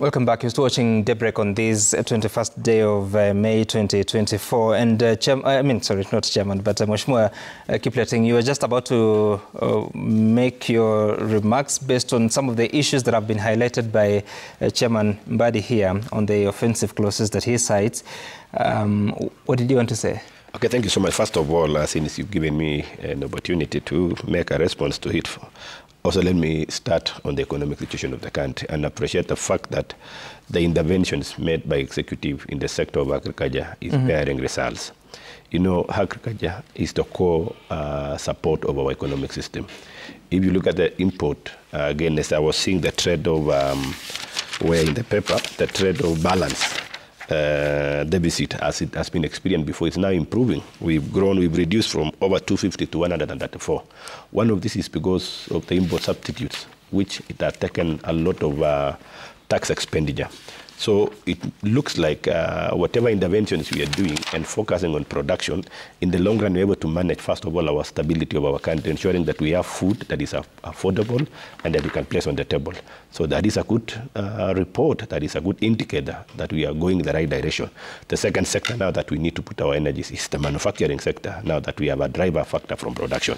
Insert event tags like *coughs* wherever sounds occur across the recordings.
Welcome back. You're still watching Daybreak on this 21st day of uh, May 2024. And uh, I mean, sorry, not Chairman, but uh, Mheshimiwa uh, Kipleting, you were just about to uh, make your remarks based on some of the issues that have been highlighted by uh, Chairman Mbadi here on the offensive clauses that he cites. Um, what did you want to say? Okay, thank you so much. First of all, uh, since you've given me an opportunity to make a response to it, also let me start on the economic situation of the country and appreciate the fact that the interventions made by executive in the sector of agriculture is mm -hmm. bearing results. You know, agriculture is the core uh, support of our economic system. If you look at the import, uh, again, as I was seeing the trade of, um, where in the paper, the trade of balance uh, deficit as it has been experienced before. It's now improving. We've grown, we've reduced from over 250 to 134. One of this is because of the import substitutes, which it has taken a lot of uh, tax expenditure. So it looks like uh, whatever interventions we are doing and focusing on production, in the long run, we're able to manage, first of all, our stability of our country, ensuring that we have food that is affordable and that we can place on the table. So that is a good uh, report, that is a good indicator that we are going in the right direction. The second sector now that we need to put our energies is the manufacturing sector, now that we have a driver factor from production.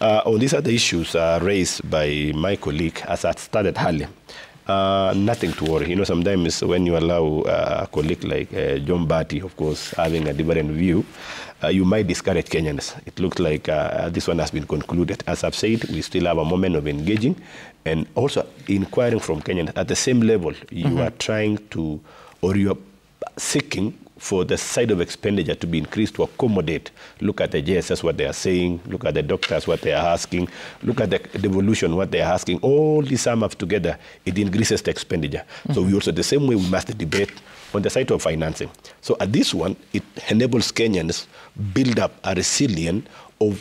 Uh, on these other issues uh, raised by my colleague, as I started earlier, uh, nothing to worry. You know, sometimes when you allow uh, a colleague like uh, John Mbadi, of course, having a different view, uh, you might discourage Kenyans. It looks like uh, this one has been concluded. As I've said, we still have a moment of engaging and also inquiring from Kenyans at the same level. You mm -hmm. are trying to, or you are seeking for the side of expenditure to be increased to accommodate. Look at the JSS, what they are saying. Look at the doctors, what they are asking. Look at the devolution, what they are asking. All these sum up together, it increases the expenditure. Mm -hmm. So we also, the same way, we must debate on the side of financing. So at this one, it enables Kenyans build up a resilience of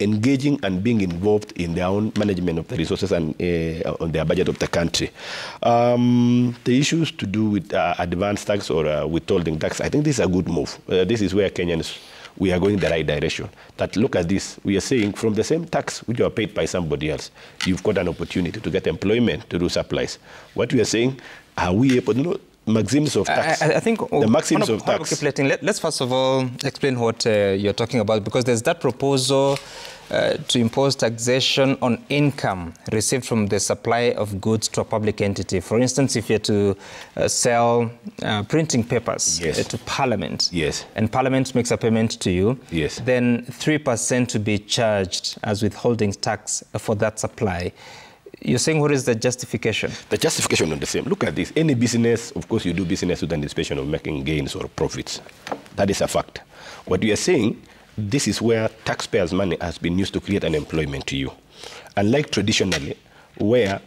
engaging and being involved in their own management of the resources and uh, on their budget of the country. Um, the issues to do with uh, advanced tax or uh, withholding tax, I think this is a good move. Uh, this is where Kenyans, we are going the right direction. That look at this, we are saying from the same tax which you are paid by somebody else, you've got an opportunity to get employment to do supplies. What we are saying, are we able, know, maxims of tax. I, I think the maxims of, of tax. Let, us first of all explain what uh, you're talking about, because there's that proposal uh, to impose taxation on income received from the supply of goods to a public entity. For instance, if you're to uh, sell uh, printing papers yes. to Parliament, yes. and Parliament makes a payment to you, yes. then 3% to be charged as withholding tax for that supply. You're saying what is the justification? The justification on the same. Look at this. Any business, of course, you do business with anticipation of making gains or profits. That is a fact. What we are saying, this is where taxpayers' money has been used to create an employment to you. Unlike traditionally, where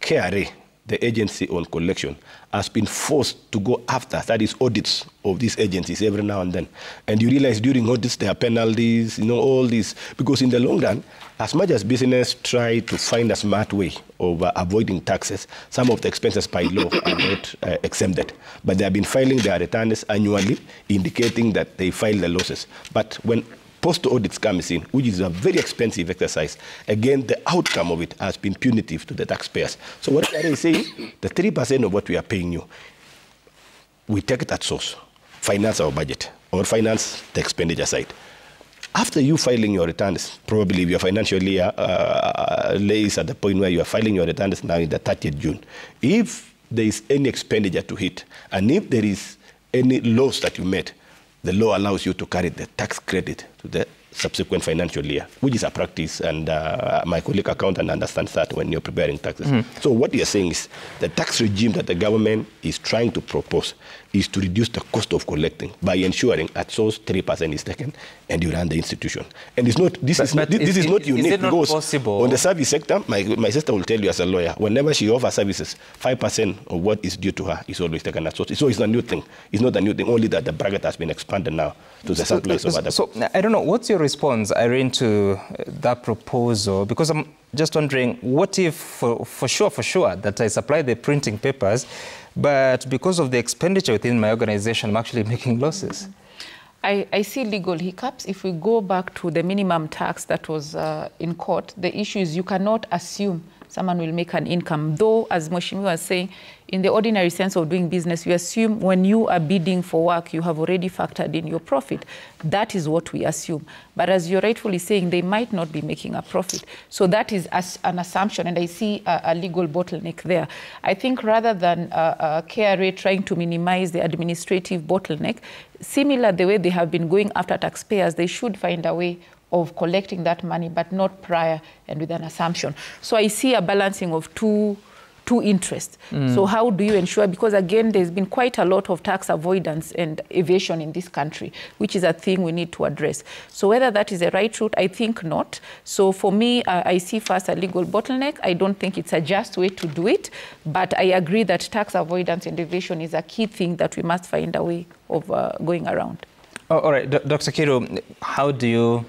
KRA, the agency on collection, has been forced to go after, that is audits of these agencies every now and then. And you realize during audits there are penalties, you know, all this. Because in the long run, as much as business try to find a smart way of uh, avoiding taxes, some of the expenses by law are not uh, exempted. But they have been filing their returns annually, indicating that they file the losses. But when post audits comes in, which is a very expensive exercise, again, the outcome of it has been punitive to the taxpayers. So what I say, the 3% of what we are paying you, we take it at source, finance our budget, or finance the expenditure side. After you filing your returns, probably your financial year uh, lays at the point where you are filing your returns now in the 30th June, if there is any expenditure to hit, and if there is any loss that you made, the law allows you to carry the tax credit to the subsequent financial year, which is a practice, and uh, my colleague accountant understands that when you're preparing taxes. Mm. So what you're saying is the tax regime that the government is trying to propose is to reduce the cost of collecting by ensuring at source 3% is taken and you run the institution. And it's not, this, but, is, but this, is, is not unique is not because possible? on the service sector, my, my sister will tell you as a lawyer, whenever she offers services, 5% of what is due to her is always taken at source. So it's a new thing. It's not a new thing, only that the bracket has been expanded now to the so, supplies of other So I don't know, what's your response, Irene, to that proposal? Because I'm just wondering, what if, for, for sure, for sure, that I supply the printing papers, but because of the expenditure within my organization, I'm actually *laughs* making losses? I, I, see legal hiccups. If we go back to the minimum tax that was uh, in court, the issue is you cannot assume someone will make an income. Though, as Mheshimiwa was saying, in the ordinary sense of doing business, we assume when you are bidding for work, you have already factored in your profit. That is what we assume. But as you're rightfully saying, they might not be making a profit. So that is an assumption, and I see a, a legal bottleneck there. I think rather than uh, uh, KRA trying to minimize the administrative bottleneck, similar the way they have been going after taxpayers, they should find a way of collecting that money, but not prior and with an assumption. So I see a balancing of two two interests. Mm. So how do you ensure? Because again, there's been quite a lot of tax avoidance and evasion in this country, which is a thing we need to address. So whether that is the right route, I think not. So for me, uh, I see first a legal bottleneck. I don't think it's a just way to do it, but I agree that tax avoidance and evasion is a key thing that we must find a way of uh, going around. Oh, all right, D Dr. Kiiru, how do you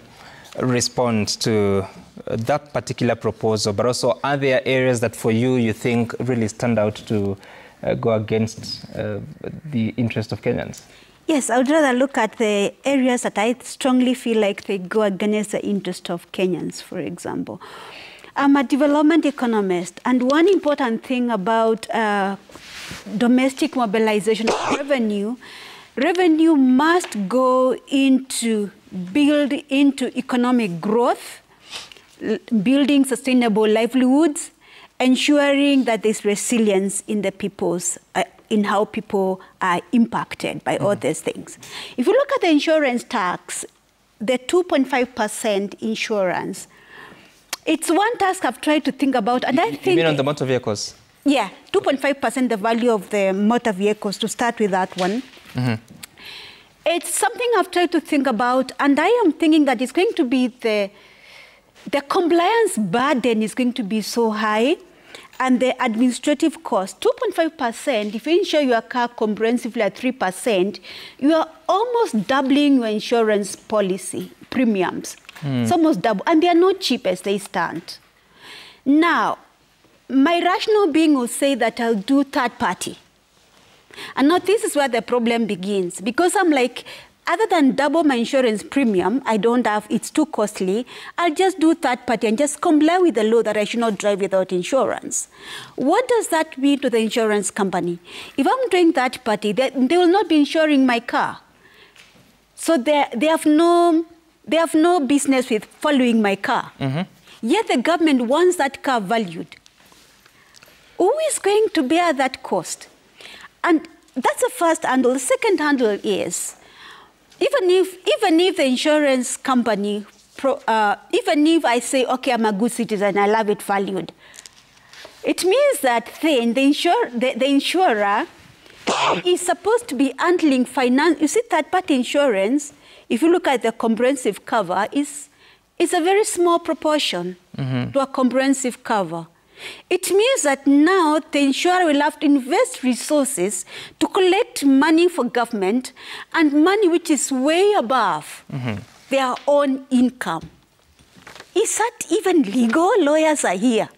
respond to that particular proposal, but also are there areas that for you you think really stand out to uh, go against uh, the interest of Kenyans? Yes, I would rather look at the areas that I strongly feel like they go against the interest of Kenyans, for example. I'm a development economist, and one important thing about uh, domestic mobilization of revenue, revenue must go into build into economic growth, building sustainable livelihoods, ensuring that there's resilience in the people's, uh, in how people are impacted by mm. all these things. If you look at the insurance tax, the 2.5% insurance, it's one task I've tried to think about, and you, I think... You mean on the motor vehicles? Yeah, 2.5% the value of the motor vehicles, to start with that one. Mm -hmm. It's something I've tried to think about, and I am thinking that it's going to be the, the compliance burden is going to be so high and the administrative cost 2.5% if you insure your car comprehensively at 3% you are almost doubling your insurance policy premiums. Mm. it's almost double and they are not cheap as they stand. Now my rational being will say that i'll do third party. And now this is where the problem begins because I'm like, other than double my insurance premium, I don't have, it's too costly. I'll just do third party and just comply with the law that I should not drive without insurance. What does that mean to the insurance company? If I'm doing third party, they, they will not be insuring my car. So they, they, have, no, they have no business with following my car. Mm-hmm. Yet the government wants that car valued. Who is going to bear that cost? And that's the first handle. The second handle is even if, even if the insurance company, pro, uh, even if I say, okay, I'm a good citizen, I love it valued, it means that then the, insur- the, the insurer is supposed to be handling finance. You see, third party insurance, if you look at the comprehensive cover, is, is a very small proportion mm-hmm. to a comprehensive cover. It means that now the insurer will have to invest resources to collect money for government and money which is way above mm-hmm. their own income. Is that even legal? Lawyers are here.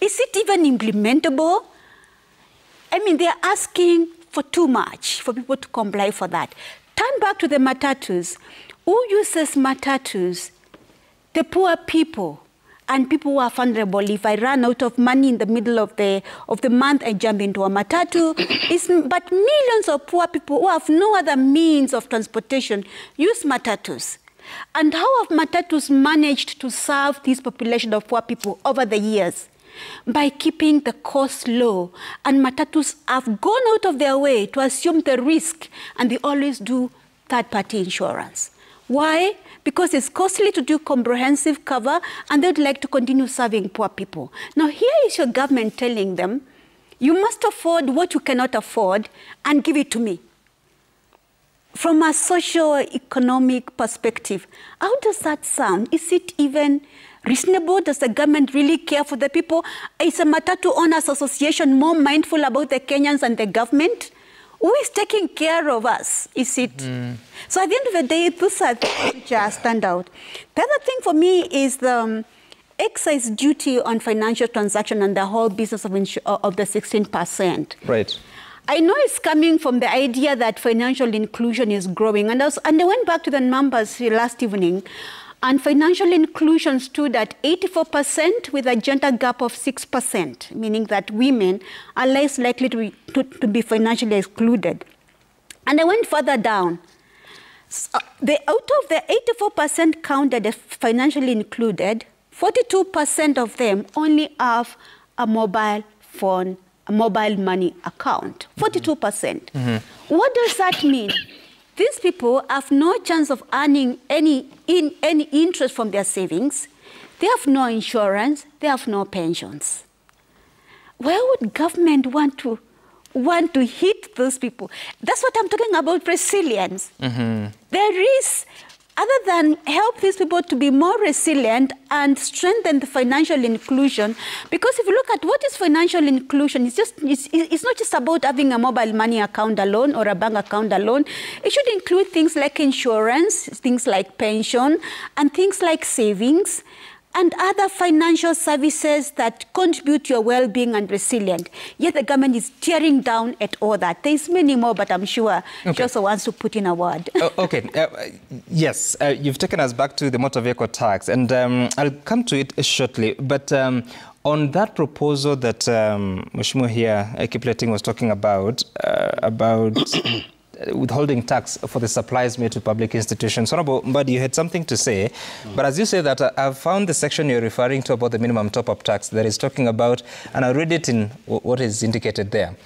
Is it even implementable? I mean, they're asking for too much for people to comply for that. Turn back to the matatus. Who uses matatus? The poor people and people who are vulnerable. If I run out of money in the middle of the, of the month, I jump into a matatu. *coughs* it's, but millions of poor people who have no other means of transportation use matatus. And how have matatus managed to serve this population of poor people over the years? By keeping the cost low. And matatus have gone out of their way to assume the risk, and they always do third party insurance. Why? Because it's costly to do comprehensive cover and they'd like to continue serving poor people. Now, here is your government telling them, you must afford what you cannot afford and give it to me. From a socio economic perspective, how does that sound? Is it even reasonable? Does the government really care for the people? Is a Matatu Owners Association more mindful about the Kenyans and the government? Who is taking care of us? Is it? Mm. So at the end of the day, those are things which are stand out. The other thing for me is the um, excise duty on financial transaction and the whole business of, uh, of the 16%. Right. I know it's coming from the idea that financial inclusion is growing. And I, was, and I went back to the numbers last evening. And financial inclusion stood at 84% with a gender gap of 6%, meaning that women are less likely to be, to, to be financially excluded. And I went further down. So, uh, the, out of the 84% counted as financially included, 42% of them only have a mobile phone, a mobile money account. 42%. percent mm-hmm. What does that mean? These people have no chance of earning any, in, any interest from their savings. They have no insurance. They have no pensions. Why would government want to want to hit those people? That's what I'm talking about resilience. Mm-hmm. There is other than help these people to be more resilient and strengthen the financial inclusion because if you look at what is financial inclusion it's just it's, it's not just about having a mobile money account alone or a bank account alone. It should include things like insurance things like pension and things like savings and other financial services that contribute to your well-being and resilience. Yet the government is tearing down at all that. There's many more, but I'm sure Okay. she also wants to put in a word. Oh, okay. Uh, yes, uh, you've taken us back to the motor vehicle tax, and um, I'll come to it shortly. But um, on that proposal that um, Mheshimiwa here, uh, Kipleting, was talking about, uh, about withholding tax for the supplies made to public institutions. Honorable Mbadi, you had something to say, but as you say that, uh, I've found the section you're referring to about the minimum top-up tax that is talking about, and I'll read it in what is indicated there.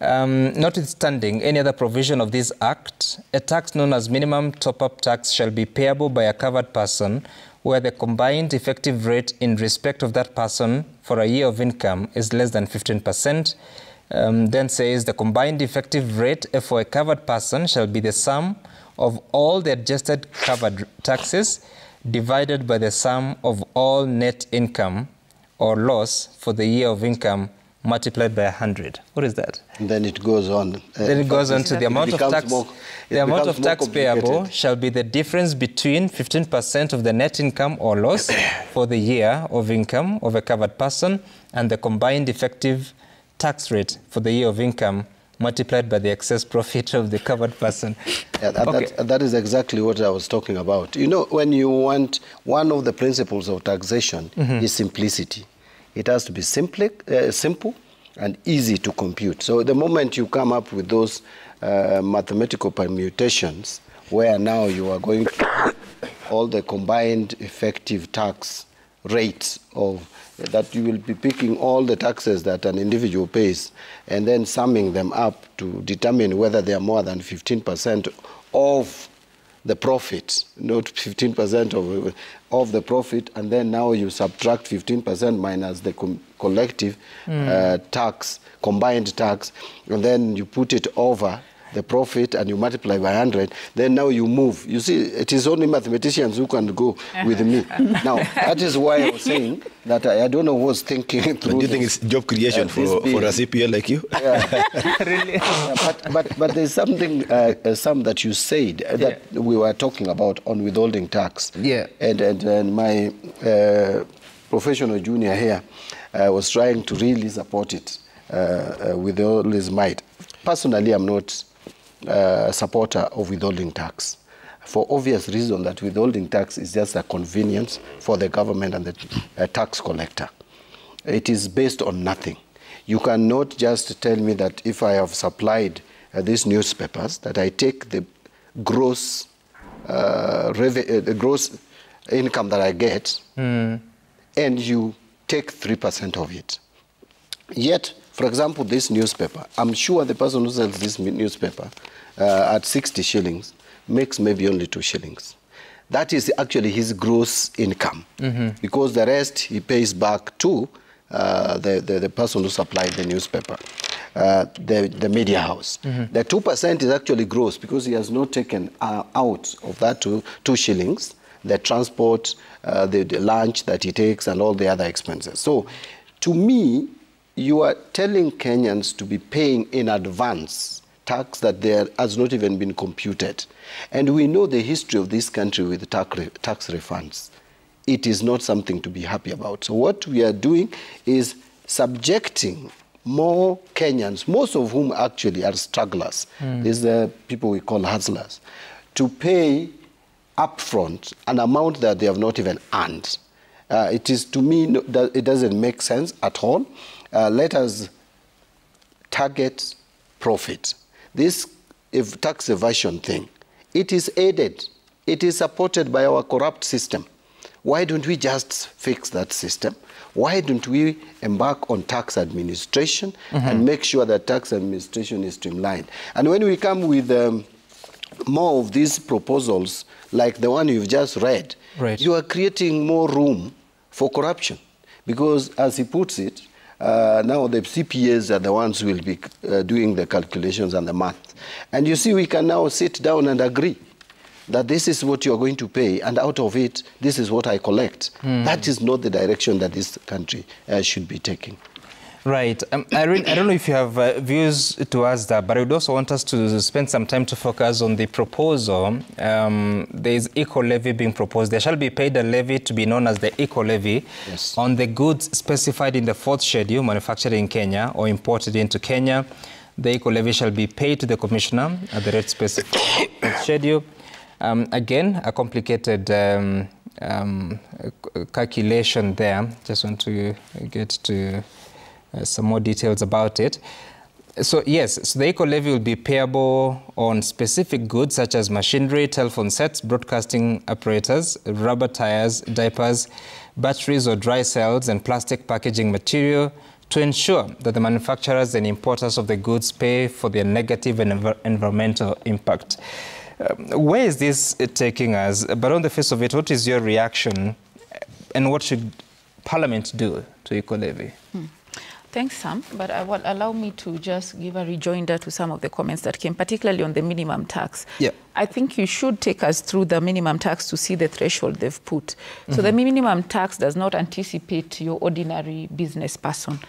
Um, notwithstanding any other provision of this act, a tax known as minimum top-up tax shall be payable by a covered person where the combined effective rate in respect of that person for a year of income is less than 15%. Um, then says the combined effective rate for a covered person shall be the sum of all the adjusted covered taxes divided by the sum of all net income or loss for the year of income multiplied by 100. What is that? And then it goes on. Uh, Then it goes on to the amount of tax. more- the amount of tax payable shall be the difference between 15% of the net income or loss *coughs* for the year of income of a covered person and the combined effective tax rate for the year of income multiplied by the excess profit of the covered person. Yeah, that, Okay. that, that is exactly what I was talking about. You know, when you want one of the principles of taxation Mm-hmm. is simplicity. It has to be simple, uh, simple and easy to compute. So the moment you come up with those uh, mathematical permutations, where now you are going to *coughs* all the combined effective tax rates of that you will be picking all the taxes that an individual pays and then summing them up to determine whether they are more than 15% of the profit, not 15% of, of the profit, and then now you subtract 15% minus the com- collective uh, tax, combined tax, and then you put it over the profit and you multiply by 100, then now you move. You see, it is only mathematicians who can go with me. *laughs* now, that is why I was saying that I, I don't know who was thinking through Do you think it's job creation Uh, this for, for a CPL like you? *laughs* *laughs* really? Yeah, but, but, but there's something, uh, uh, some that you said uh, that we were talking about on withholding tax. Yeah. And, and, and my uh, professional junior here uh, was trying to really support it uh, uh, with all his might. Personally, I'm not uh, supporter of withholding tax. For obvious reason that withholding tax is just a convenience for the government and the uh, tax collector. It is based on nothing. You cannot just tell me that if I have supplied uh, these newspapers, that I take the gross, uh, uh, the gross income that I get, and you take 3% of it. Yet, for example, this newspaper, I'm sure the person who sells this newspaper uh, at 60 shillings makes maybe only two shillings. That is actually his gross income because the rest he pays back to uh, the, the, the person who supplied the newspaper, uh, the, the media house. The 2% is actually gross because he has not taken uh, out of that two, two shillings the transport, uh, the, the lunch that he takes, and all the other expenses. So, to me, you are telling Kenyans to be paying in advance tax that there has not even been computed. And we know the history of this country with tax, re- tax refunds. It is not something to be happy about. So, what we are doing is subjecting more Kenyans, most of whom actually are strugglers, these are people we call hustlers, to pay upfront an amount that they have not even earned. Uh, it is to me no, that it doesn't make sense at all. Uh, let us target profit. This tax evasion thing, it is aided, it is supported by our corrupt system. Why don't we just fix that system? Why don't we embark on tax administration and make sure that tax administration is streamlined? And when we come with um, more of these proposals, like the one you've just read, Right. you are creating more room for corruption. Because, as he puts it, uh, now the CPAs are the ones who will be uh, doing the calculations and the math. And you see, we can now sit down and agree that this is what you're going to pay, and out of it, this is what I collect. That is not the direction that this country uh, should be taking. Right. Um, Irene, I don't know if you have uh, views towards that, but I would also want us to spend some time to focus on the proposal. Um, there is eco levy being proposed. There shall be paid a levy to be known as the eco levy Yes. on the goods specified in the fourth schedule manufactured in Kenya or imported into Kenya. The eco levy shall be paid to the commissioner at the rate specified in the *coughs* schedule. Um, again, a complicated um, um, calculation there. Just want to get to some more details about it. So yes, so the eco levy will be payable on specific goods such as machinery, telephone sets, broadcasting apparatus, rubber tires, diapers, batteries or dry cells, and plastic packaging material to ensure that the manufacturers and importers of the goods pay for their negative envir- environmental impact. Um, where is this uh, taking us? But on the face of it, what is your reaction, and what should Parliament do to eco levy? Thanks, Sam. But I will allow me to just give a rejoinder to some of the comments that came, particularly on the minimum tax. Yeah. I think you should take us through the minimum tax to see the threshold they've put. So the minimum tax does not anticipate your ordinary business person.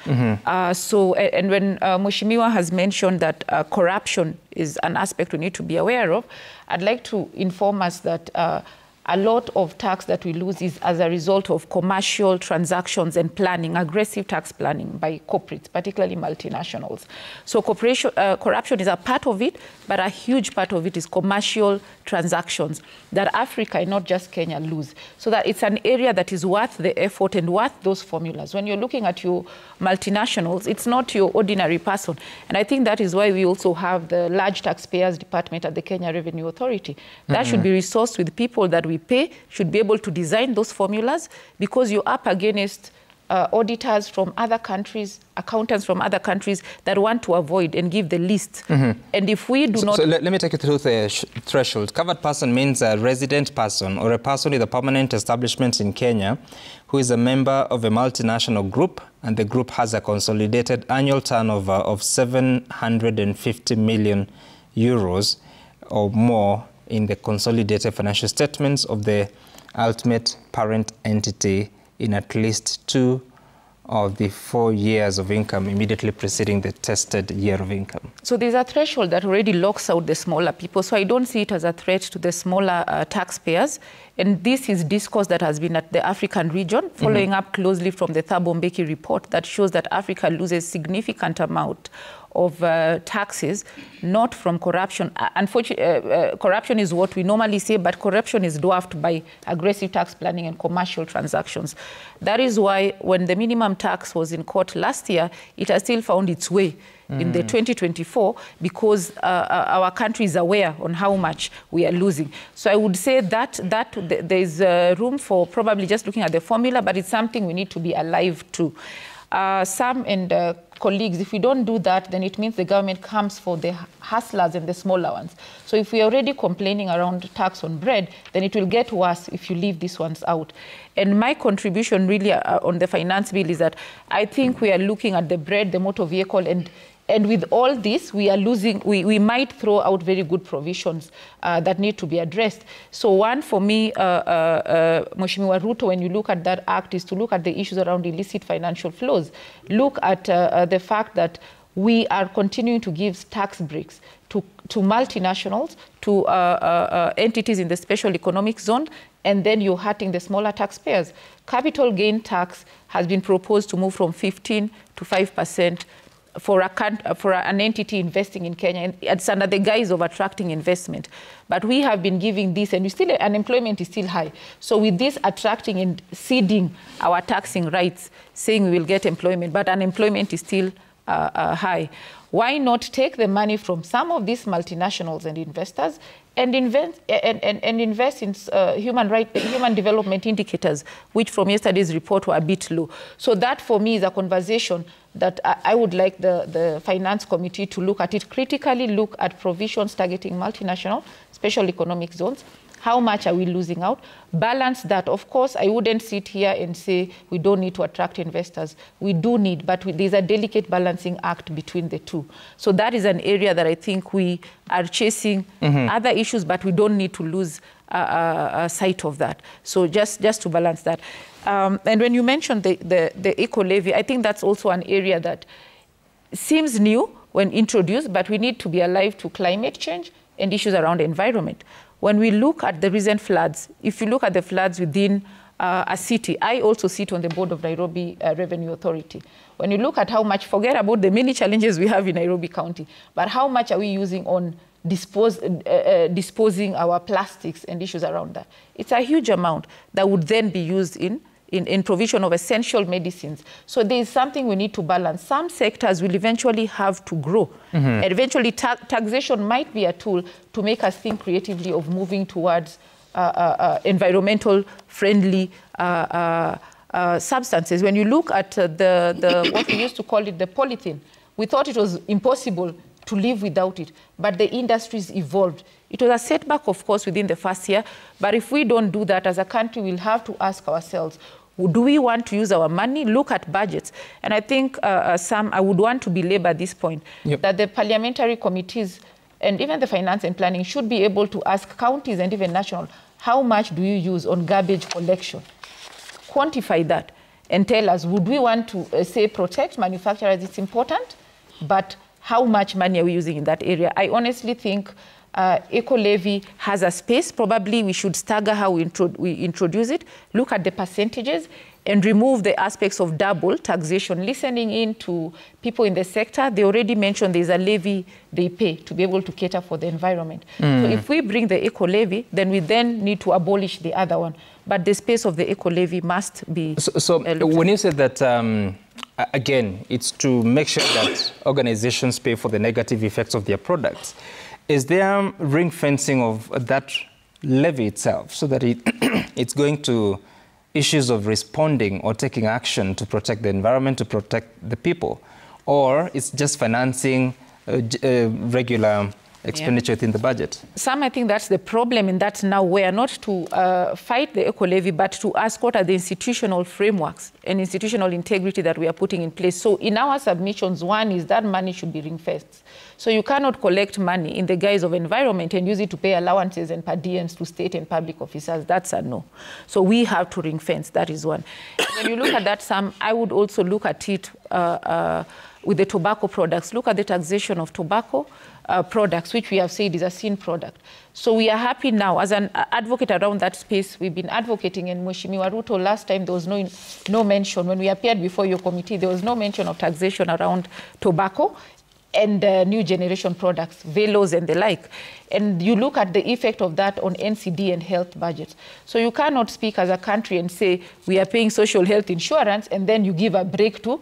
Uh, so, and when uh, Mheshimiwa has mentioned that uh, corruption is an aspect we need to be aware of, I'd like to inform us that uh, a lot of tax that we lose is as a result of commercial transactions and planning, aggressive tax planning by corporates, particularly multinationals. So corporation, uh, corruption is a part of it, but a huge part of it is commercial transactions that Africa and not just Kenya lose. So that it's an area that is worth the effort and worth those formulas. When you're looking at your multinationals, it's not your ordinary person. And I think that is why we also have the large taxpayers department at the Kenya Revenue Authority. That should be resourced with people that we pay, should be able to design those formulas because you're up against uh, auditors from other countries, accountants from other countries that want to avoid and give the list. And if we do So, not so let, let me take you through the sh- threshold. Covered person means a resident person or a person with a permanent establishment in Kenya who is a member of a multinational group and the group has a consolidated annual turnover of 750 million euros or more in the consolidated financial statements of the ultimate parent entity in at least two of the four years of income immediately preceding the tested year of income. So there's a threshold that already locks out the smaller people. So I don't see it as a threat to the smaller uh, taxpayers. And this is discourse that has been at the African region, following up closely from the Thabo Mbeki report that shows that Africa loses significant amount of uh, taxes, not from corruption. Uh, Unfortunately, uh, uh, corruption is what we normally say, but corruption is dwarfed by aggressive tax planning and commercial transactions. That is why when the minimum tax was in court last year, it has still found its way in the 2024 because uh, uh, our country is aware on how much we are losing. So I would say that that th- there is uh, room for probably just looking at the formula, but it's something we need to be alive to. Uh, Sam and uh, colleagues, if we don't do that, then it means the government comes for the hustlers and the smaller ones. So if we're already complaining around tax on bread, then it will get worse if you leave these ones out. And my contribution really uh, on the finance bill is that I think we are looking at the bread, the motor vehicle, and and with all this, we are losing, we, we might throw out very good provisions uh, that need to be addressed. So one for me, uh, uh, uh, Ruto, when you look at that act, is to look at the issues around illicit financial flows. Look at uh, uh, the fact that we are continuing to give tax breaks to, to multinationals, to entities in the special economic zone, and then you're hurting the smaller taxpayers. Capital gain tax has been proposed to move from 15 to 5 percent for, a, for an entity investing in Kenya. And it's under the guise of attracting investment. But we have been giving this, and we still unemployment is still high. So with this attracting and ceding our taxing rights, saying we will get employment, but unemployment is still uh, uh, high. Why not take the money from some of these multinationals and investors and invest, and, and, and invest in uh, human, right, human development indicators, which from yesterday's report were a bit low. So that for me is a conversation that I, would like the, the finance committee to look at it critically, look at provisions targeting multinational, special economic zones, how much are we losing out? Balance that. Of course, I wouldn't sit here and say we don't need to attract investors. We do need, but we, there's a delicate balancing act between the two. So that is an area that I think we are chasing mm-hmm. other issues, but we don't need to lose uh, sight of that. So just, just to balance that. Um, and when you mentioned the, the, the eco levy, I think that's also an area that seems new when introduced, but we need to be alive to climate change and issues around the environment. When we look at the recent floods, if you look at the floods within uh, a city, I also sit on the board of Nairobi uh, Revenue Authority. When you look at how much, forget about the many challenges we have in Nairobi County, but how much are we using on dispose, uh, uh, disposing our plastics and issues around that? It's a huge amount that would then be used in in, in, provision of essential medicines. So there is something we need to balance. Some sectors will eventually have to grow. Mm-hmm. And eventually ta- taxation might be a tool to make us think creatively of moving towards uh, uh, uh, environmental friendly uh, substances. When you look at the, the what we used to call it the polythene, we thought it was impossible to live without it. But the industries evolved. It was a setback, of course, within the first year. But if we don't do that as a country, we'll have to ask ourselves, do we want to use our money? Look at budgets. And I think, uh, uh, Sam, I would want to belabor this point, yep. that the parliamentary committees and even the finance and planning should be able to ask counties and even national, how much do you use on garbage collection? Quantify that and tell us, would we want to, uh, say, protect manufacturers? It's important, but how much money are we using in that area? I honestly think uh, eco levy has a space. Probably we should stagger how we, intro we, introduce it, look at the percentages, and remove the aspects of double taxation. Listening in to people in the sector, they already mentioned there's a levy they pay to be able to cater for the environment. Mm. So if we bring the eco levy, then we then need to abolish the other one. But the space of the eco levy must be. So, so when you said that. Um again, it's to make sure that organizations pay for the negative effects of their products. Is there ring fencing of that levy itself so that it, *clears throat* it's going to issues of responding or taking action to protect the environment, to protect the people? Or it's just financing uh, uh, regular expenditure yeah. within the budget. Some, I think that's the problem in that now we are not to uh, fight the eco levy, but to ask what are the institutional frameworks and institutional integrity that we are putting in place. So in our submissions, one is that money should be ring-fenced. So you cannot collect money in the guise of environment and use it to pay allowances and per diems to state and public officers. That's a no. So we have to ring fence. That is one. when you look at that sum, I would also look at it uh, uh, with the tobacco products. Look at the taxation of tobacco uh, products, which we have said is a sin product. So we are happy now. As an advocate around that space, we've been advocating. And Mheshimiwa Ruto, last time there was no, no mention. When we appeared before your committee, there was no mention of taxation around tobacco and uh, new generation products, velos and the like. And you look at the effect of that on NCD and health budgets. So you cannot speak as a country and say we are paying social health insurance and then you give a break to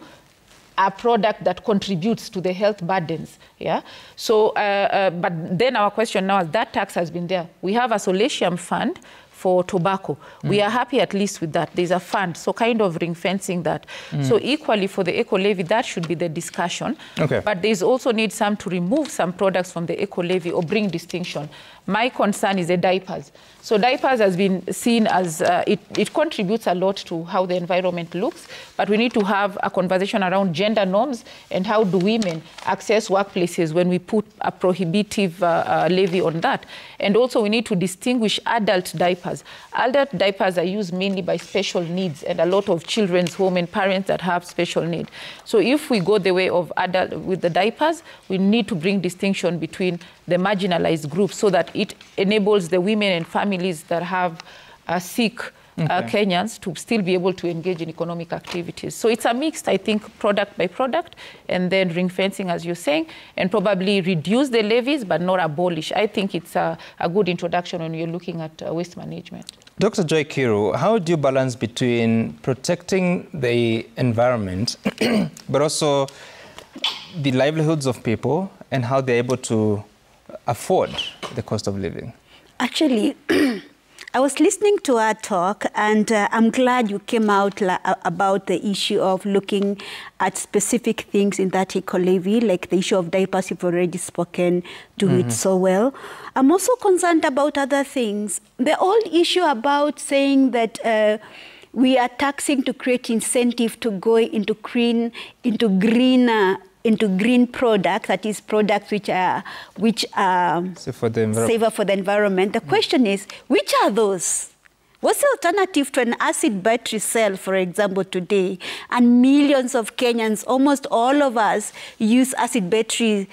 a product that contributes to the health burdens. Yeah. So, uh, uh, but then our question now is that tax has been there. We have a solatium fund for tobacco. Mm. We are happy at least with that. There's a fund, so kind of ring fencing that. Mm. So equally for the eco levy, that should be the discussion. Okay. But there's also need some to remove some products from the eco levy or bring distinction. My concern is the diapers. So diapers has been seen as uh, it, it contributes a lot to how the environment looks, but we need to have a conversation around gender norms and how do women access workplaces when we put a prohibitive uh, uh, levy on that. And also we need to distinguish adult diapers. Adult diapers are used mainly by special needs and a lot of children's home and parents that have special need. So if we go the way of adult with the diapers, we need to bring distinction between the marginalized groups so that it enables the women and families that have uh, sick uh, Kenyans to still be able to engage in economic activities. So it's a mixed, I think, product by product, and then ring fencing, as you're saying, and probably reduce the levies but not abolish. I think it's a, a good introduction when you're looking at uh, waste management. Dr. Joy Kiiru, how do you balance between protecting the environment *clears throat* but also the livelihoods of people and how they're able to afford the cost of living? Actually, *clears throat* I was listening to our talk, and uh, I'm glad you came out la- about the issue of looking at specific things in that eco levy, like the issue of diapers. You've already spoken to it so well. I'm also concerned about other things. The old issue about saying that. Uh, we are taxing to create incentive to go into green, into greener, into green products. That is products which are which are So for safer for the environment. The question is, which are those? What's the alternative to an acid battery cell, for example, today? And millions of Kenyans, almost all of us, use acid battery,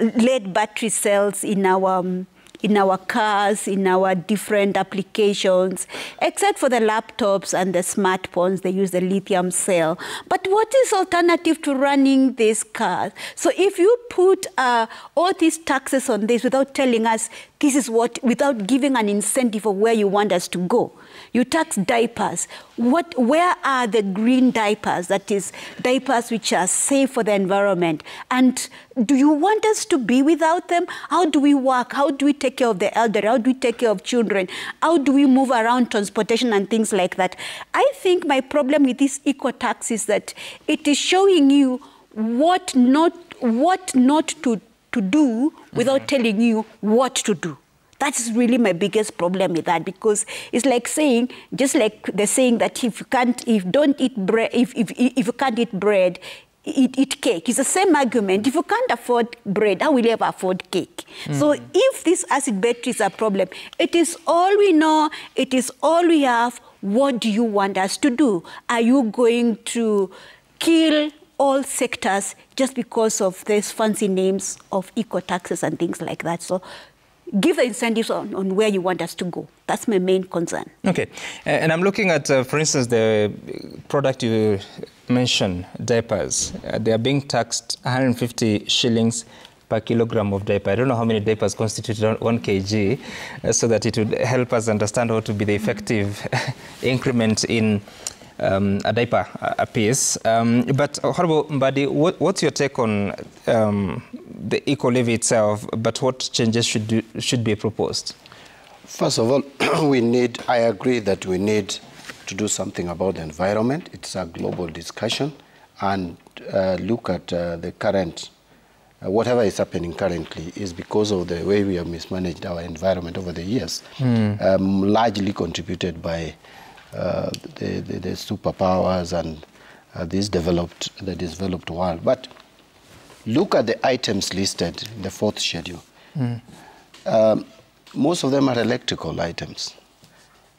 lead battery cells in our um, in our cars, in our different applications, except for the laptops and the smartphones, they use the lithium cell. But what is alternative to running these cars? So if you put uh, all these taxes on this without telling us this is what, without giving an incentive of where you want us to go, you tax diapers. What, where are the green diapers? That is, diapers which are safe for the environment. And do you want us to be without them? How do we work? How do we take care of the elderly? How do we take care of children? How do we move around transportation and things like that? I think my problem with this eco tax is that it is showing you what not, what not to, to do without mm-hmm. telling you what to do. That's really my biggest problem with that because it's like saying, just like the saying that if you can't, if don't eat bread, if, if, if you can't eat bread, eat, eat cake. It's the same argument. If you can't afford bread, how will you ever afford cake? So if this acid battery is a problem, it is all we know, it is all we have. What do you want us to do? Are you going to kill all sectors just because of these fancy names of eco taxes and things like that? So give the incentives on, on where you want us to go. That's my main concern. Okay, Uh, and I'm looking at, uh, for instance, the product you mentioned, diapers. Uh, they are being taxed 150 shillings per kilogram of diaper. I don't know how many diapers constitute one- one kg, uh, so that it would help us understand what would be the effective *laughs* increment in um, a diaper a a piece. Um, but uh, Honorable Mbadi, what, what's your take on um, the eco levy itself? But what changes should do, should be proposed? First of all, *clears throat* we need, I agree that we need to do something about the environment. It's a global discussion and uh, look at uh, the current, uh, whatever is happening currently is because of the way we have mismanaged our environment over the years, um, largely contributed by the, the, the superpowers and uh, this developed, the developed world. But look at the items listed in the fourth schedule. Um, most of them are electrical items.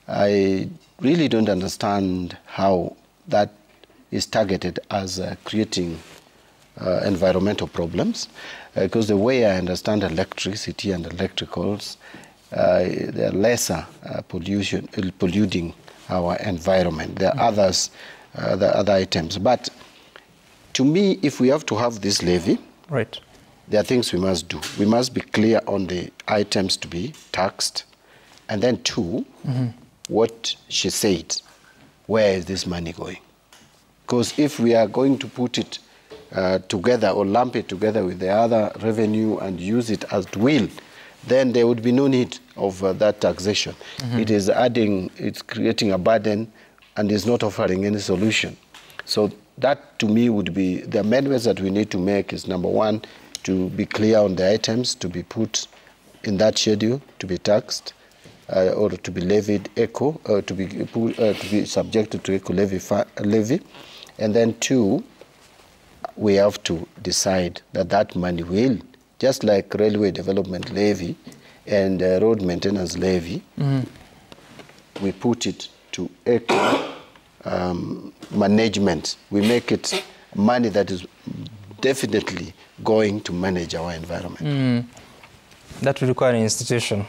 I really don't understand how that is targeted as uh, creating uh, environmental problems, because the way I understand electricity and electricals, uh, they are lesser uh, pollution, uh, polluting our environment. There are others, uh, the other items. But to me, if we have to have this levy, Right. there are things we must do. We must be clear on the items to be taxed. And then, 2 what she said, where is this money going? Because if we are going to put it uh, together or lump it together with the other revenue and use it as will, then there would be no need of uh, that taxation. It is adding, it's creating a burden and is not offering any solution. So that to me would be the amendments that we need to make is number one, to be clear on the items to be put in that schedule to be taxed uh, or to be levied eco, uh, to be uh, to be subjected to eco levy, levy, and then two, we have to decide that that money will, just like railway development levy and uh, road maintenance levy, we put it to eco um, management. We make it money that is definitely going to manage our environment. That would require an institution.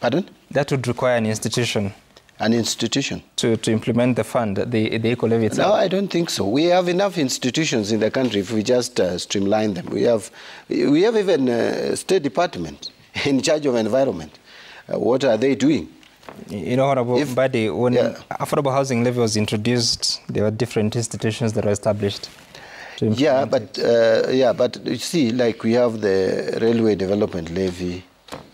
Pardon? That would require an institution. an institution. to, to implement the fund, the, the eco levy itself? No, I don't think so. We have enough institutions in the country if we just uh, streamline them. We have, we have even a State Department *laughs* in charge of environment. Uh, what are they doing? You know, Honorable If- Mbadi, when yeah. affordable housing levy was introduced, there were different institutions that were established. Yeah, but uh, yeah, but you see, like we have the railway development levy,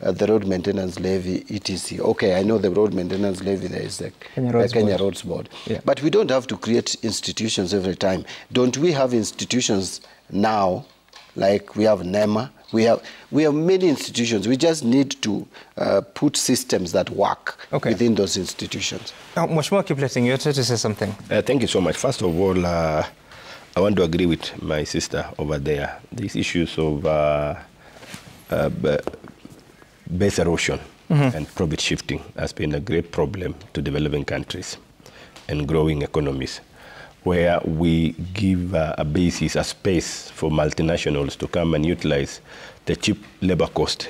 uh, the road maintenance levy, etc. Okay, I know the road maintenance levy. There is the Kenya Roads Kenya Board. Roads Board. Yeah. But we don't have to create institutions every time. Don't we have institutions now, like we have NEMA? We have we have many institutions. We just need to uh, put systems that work Okay. within those institutions. Now, Mheshimiwa Kipleting, you wanted to say something. Uh, thank you so much. First of all, uh, I want to agree with my sister over there. These issues of uh, uh, b- base erosion and profit shifting has been a great problem to developing countries and growing economies, where we give uh, a basis, a space for multinationals to come and utilize the cheap labor cost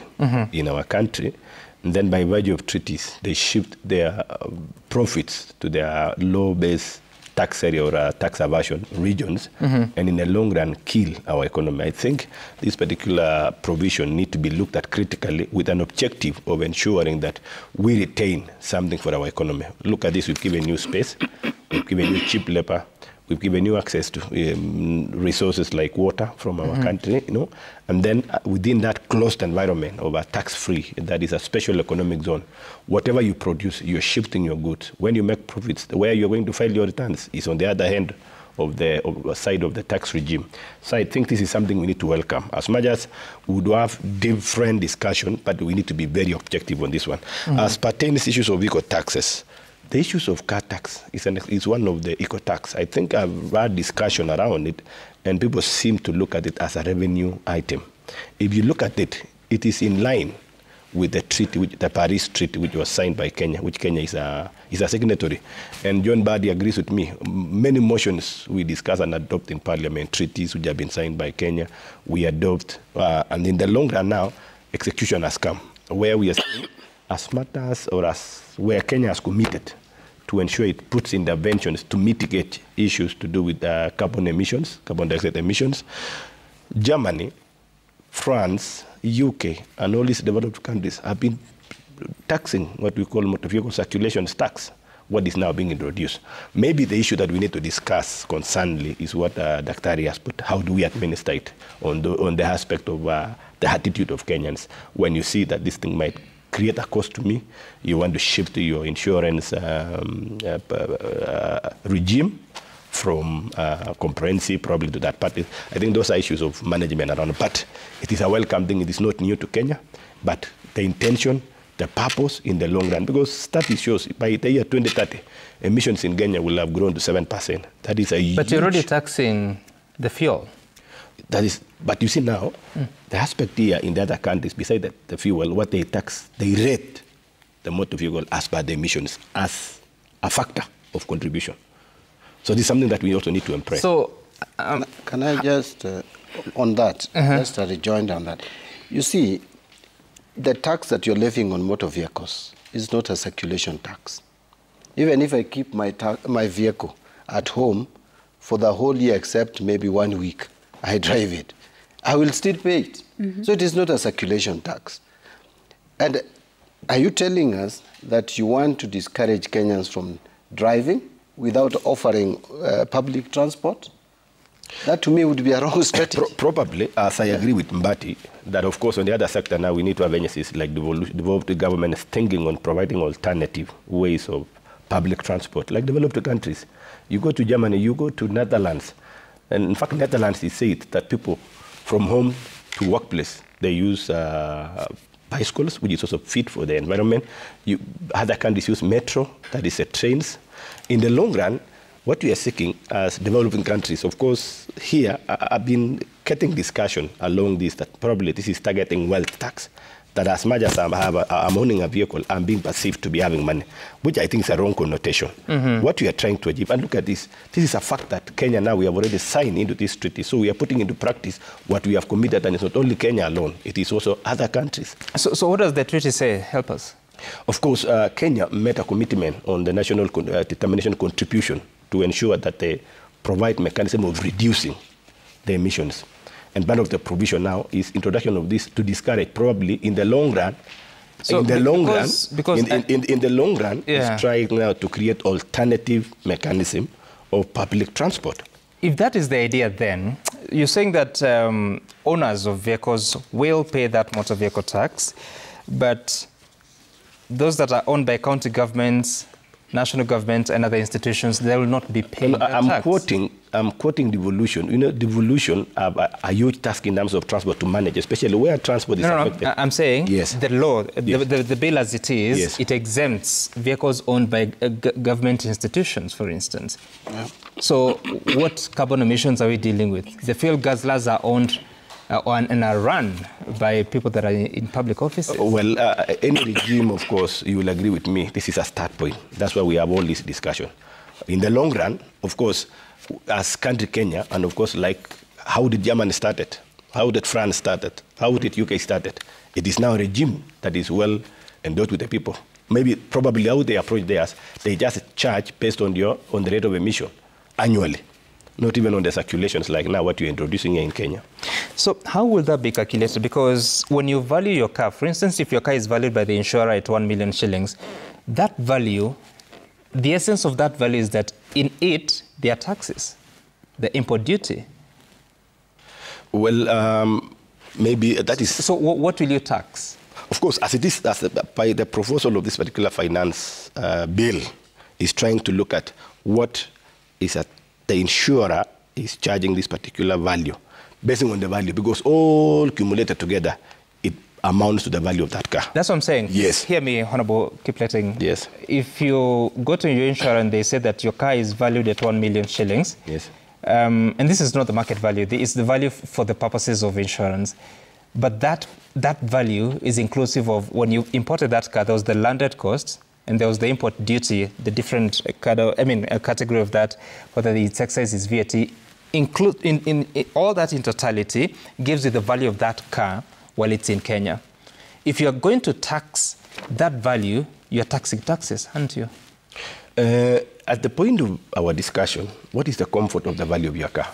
in our country. And then, by virtue of treaties, they shift their uh, profits to their low base tax area or uh, tax aversion regions, and in the long run, kill our economy. I think this particular provision need to be looked at critically with an objective of ensuring that we retain something for our economy. Look at this: we've given you space, we've given you cheap labor, we've given you access to um, resources like water from our country, you know, and then uh, within that closed environment of a tax-free, that is a special economic zone, whatever you produce, you're shifting your goods. When you make profits, where you're going to file your returns is on the other hand of the of the side of the tax regime. So I think this is something we need to welcome. As much as we would have different discussion, but we need to be very objective on this one. As pertains issues of eco taxes, the issues of car tax is, an, is one of the eco tax. I think I've had discussion around it, and people seem to look at it as a revenue item. If you look at it, it is in line with the treaty, which, the Paris Treaty, which was signed by Kenya, which Kenya is a, is a signatory. And John Mbadi agrees with me. Many motions we discuss and adopt in Parliament, treaties which have been signed by Kenya, we adopt. Uh, and in the long run now, execution has come, where we are as matters or as where Kenya has committed to ensure it puts interventions to mitigate issues to do with uh, carbon emissions, carbon dioxide emissions. Germany, France, UK, and all these developed countries have been taxing what we call motor vehicle circulation tax, what is now being introduced. Maybe the issue that we need to discuss concerningly is what uh, Daktari has put. How do we administer it on the, on the aspect of uh, the attitude of Kenyans when you see that this thing might create a cost to me, you want to shift your insurance um, uh, uh, regime from uh, comprehensive probably to that part. I think those are issues of management around. But it is a welcome thing. It is not new to Kenya, but the intention, the purpose in the long run, because study shows by the year 2030, emissions in Kenya will have grown to 7%. That is a But you're already taxing the fuel. that is, but you see now, the aspect here in the other countries, beside the, the fuel, what they tax, they rate the motor vehicle as per the emissions as a factor of contribution. So this is something that we also need to impress. So, um, Can I just, uh, on that, just a rejoinder on that. You see, the tax that you're levying on motor vehicles is not a circulation tax. Even if I keep my, ta- my vehicle at home for the whole year except maybe one week, I drive it, I will still pay it. So it is not a circulation tax. And are you telling us that you want to discourage Kenyans from driving without offering uh, public transport? That to me would be a wrong strategy. Pro- probably, as I agree with Mbadi, that of course on the other sector now we need to have agencies like devolu- developed governments thinking on providing alternative ways of public transport, like developed countries. You go to Germany, you go to Netherlands, and in fact Netherlands is said that people from home to workplace they use uh, bicycles, which is also fit for the environment. You, other countries use metro, that is uh, trains. In the long run, what we are seeking as developing countries, of course, here I- I've been getting discussion along this that probably this is targeting wealth tax. That as much as I'm, have a, I'm owning a vehicle, I'm being perceived to be having money, which I think is a wrong connotation. What we are trying to achieve, and look at this, this is a fact that Kenya now we have already signed into this treaty, so we are putting into practice what we have committed, and it's not only Kenya alone; it is also other countries. so, so what does the treaty say? Help us. Of course, uh, Kenya made a commitment on the national con- uh, determination contribution to ensure that they provide mechanism of reducing the emissions. And part of the provision now is introduction of this to discourage probably in the long run. So in the long because- run, because in, in, in, in the long run, Yeah. is trying now to create alternative mechanism of public transport. If that is the idea, then you're saying that um, owners of vehicles will pay that motor vehicle tax, but those that are owned by county governments, national government, and other institutions, they will not be paying And I- that I'm tax. quoting, I'm quoting devolution. You know, devolution are a, huge task in terms of transport to manage, especially where transport is No, no, affected. no. I'm saying Yes. the law, the, Yes. the, the bill as it is, Yes. it exempts vehicles owned by uh, g- government institutions, for instance. So, what carbon emissions are we dealing with? The fuel guzzlers are owned uh, on, and are run by people that are in, public offices. Well, uh, any regime, of course, you will agree with me, this is a start point. That's why we have all this discussion. In the long run, of course, as country Kenya, and of course, like how did Germany started? How did France started? How did UK started? It is now a regime that is well endowed with the people. Maybe, probably how they approach theirs, they just charge based on, your, on the rate of emission annually, not even on the circulations like now what you're introducing here in Kenya. So how will that be calculated? Because when you value your car, for instance, if your car is valued by the insurer at 1 million shillings, that value, the essence of that value is that in it, there are taxes, the import duty. Well, um, maybe that is So what will you tax? Of course, as it is, as the, by the proposal of this particular finance uh, bill, is trying to look at what is at the insurer is charging this particular value, based on the value, because all accumulated together, it amounts to the value of that car. That's what I'm saying. Yes. Hear me, Honorable Kipleting. Yes. If you go to your insurer and they say that your car is valued at 1 million shillings, Yes. um, and this is not the market value, it's the value for the purposes of insurance. But that, that value is inclusive of when you imported that car, there was the landed cost and there was the import duty, the different uh, I mean, category of that, whether it's excise, is VAT. Include in, in, in all that in totality gives you the value of that car while it's in Kenya. If you're going to tax that value, you're taxing taxes, aren't you? Uh, at the point of our discussion, what is the comfort of the value of your car?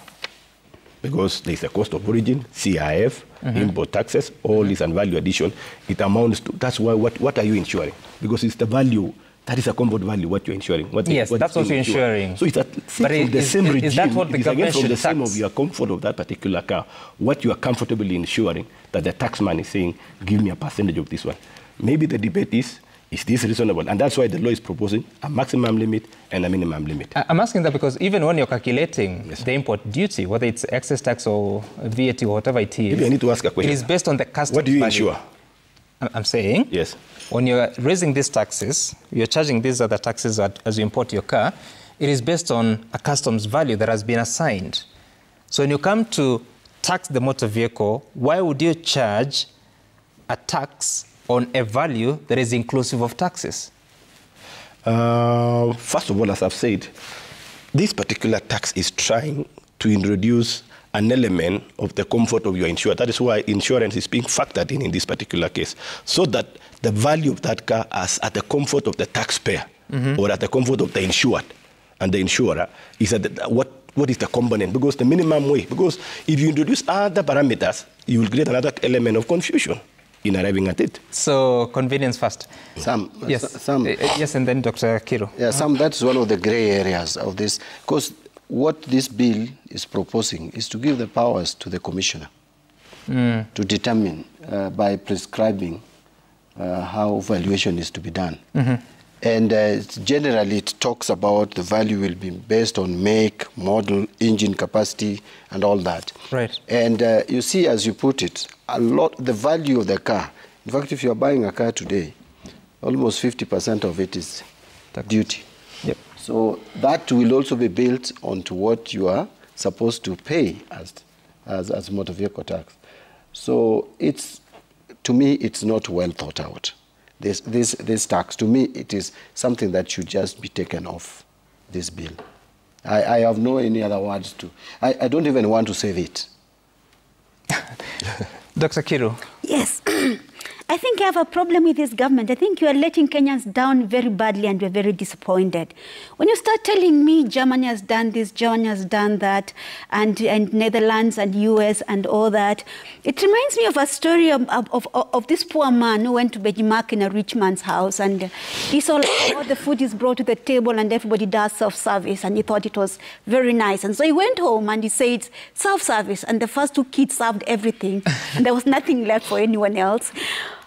Because there is a cost of origin, CIF, uh-huh. import taxes, all uh-huh. this and value addition. It amounts to, that's why, what, what are you insuring? Because it's the value, that is a comfort value, what you're insuring. What Yes, what that's what you're insuring. So it's at, But from the is- same is- regime, is that what the is again from the same tax? of your comfort of that particular car, what you are comfortably insuring, that the taxman is saying, give me a percentage of this one. Maybe the debate is, is this reasonable? And that's why the law is proposing a maximum limit and a minimum limit. I'm asking that because even when you're calculating Yes. the import duty, whether it's excise tax or VAT or whatever it is, Maybe I need to ask a question. It is based on the customs value. What do you value. insure? I'm saying, Yes. when you're raising these taxes, you're charging these other taxes at- as you import your car, it is based on a customs value that has been assigned. So when you come to tax the motor vehicle, why would you charge a tax on a value that is inclusive of taxes? Uh, first of all, as I've said, this particular tax is trying to introduce an element of the comfort of your insurer. That is why insurance is being factored in in this particular case, so that the value of that car is at the comfort of the taxpayer or at the comfort of the insured and the insurer is at the, what what is the component because the minimum way because if you introduce other parameters you will create another element of confusion in arriving at it So convenience first. Some, Yes. some, Uh, yes, and then Dr. Kiro. Yeah, some, that's one of the gray areas of this. Because what this bill is proposing is to give the powers to the commissioner mm. to determine uh, by prescribing uh, how valuation is to be done. And uh, generally, it talks about the value will be based on make, model, engine capacity, and all that. Right. And uh, you see, as you put it, a lot, the value of the car. In fact, if you are buying a car today, almost 50% of it is duty. Yep. So that will also be built onto what you are supposed to pay as, as, as motor vehicle tax. So it's, to me, it's not well thought out. This, this, this tax, to me, it is something that should just be taken off this bill. I, I have no any other words to, I, I don't even want to save it. *laughs* Dr. Kiiru. Yes. *clears throat* I think you have a problem with this government. I think you are letting Kenyans down very badly and we're very disappointed. When you start telling me Germany has done this, Germany has done that, and, and Netherlands and US and all that, it reminds me of a story of, of, of, of this poor man who went to Bejimak in a rich man's house and he saw all the food is brought to the table and everybody does self-service and he thought it was very nice. And so he went home and he said, self-service. And the first two kids served everything and there was nothing left for anyone else.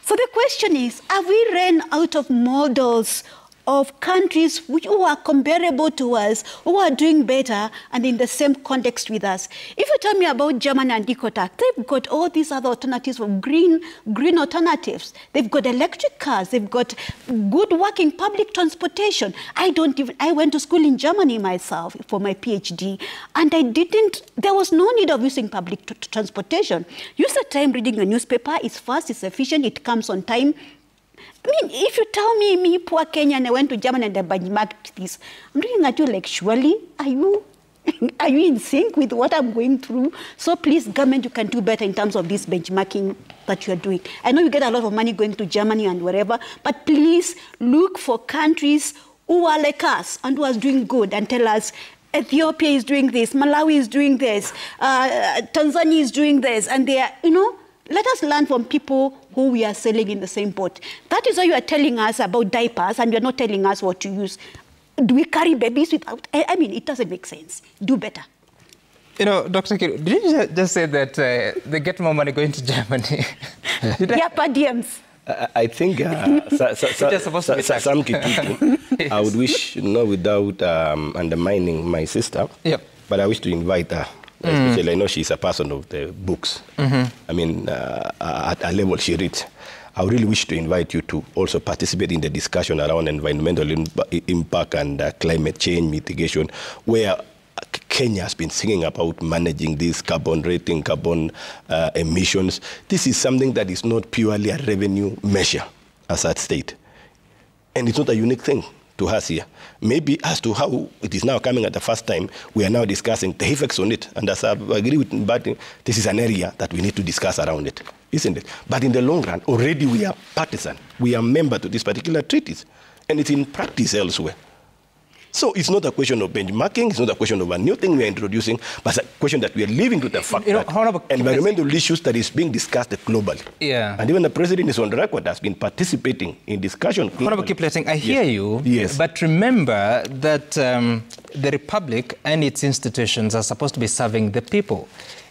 So the question is, have we ran out of models of countries which, who are comparable to us, who are doing better and in the same context with us. If you tell me about Germany and Ecotac, they've got all these other alternatives of green, green alternatives. They've got electric cars, they've got good working public transportation. I don't even, I went to school in Germany myself for my PhD, and I didn't, there was no need of using public transportation. Use the time reading a newspaper, it's fast, it's efficient, it comes on time, I mean, if you tell me, me, poor Kenyan, I went to Germany and I benchmarked this, I'm looking at you like, surely, are you, *laughs* are you in sync with what I'm going through? So please, government, you can do better in terms of this benchmarking that you're doing. I know you get a lot of money going to Germany and wherever, but please look for countries who are like us and who are doing good and tell us, Ethiopia is doing this, Malawi is doing this, uh, Tanzania is doing this, and they are, you know, let us learn from people who we are selling in the same boat. That is why you are telling us about diapers and you're not telling us what to use. Do we carry babies without? I mean, it doesn't make sense. Do better. You know, Dr. Kiiru, did you just say that uh, they get more money going to Germany? *laughs* yeah, per diems. I think uh, *laughs* Sam Gituku, *laughs* yes. I would wish, not without um, undermining my sister, yep. but I wish to invite her Especially, I know she's a person of the books. Mm-hmm. I mean, uh, at a level she reads. I really wish to invite you to also participate in the discussion around environmental impact and uh, climate change mitigation, where Kenya has been singing about managing this carbon rating, carbon uh, emissions. This is something that is not purely a revenue measure as at state. And it's not a unique thing to us here. Maybe as to how it is now coming at the first time, we are now discussing the effects on it. And as I agree with but this is an area that we need to discuss around it, isn't it? But in the long run, already we are partisan. We are member to these particular treaties. And it's in practice elsewhere. So it's not a question of benchmarking, it's not a question of a new thing we are introducing, but it's a question that we are living with the fact you know, that environmental issues that is being discussed globally. Yeah. And even the president is on record has been participating in discussion. Honorable Kipleting, I hear yes. you, yes. but remember that um, the Republic and its institutions are supposed to be serving the people.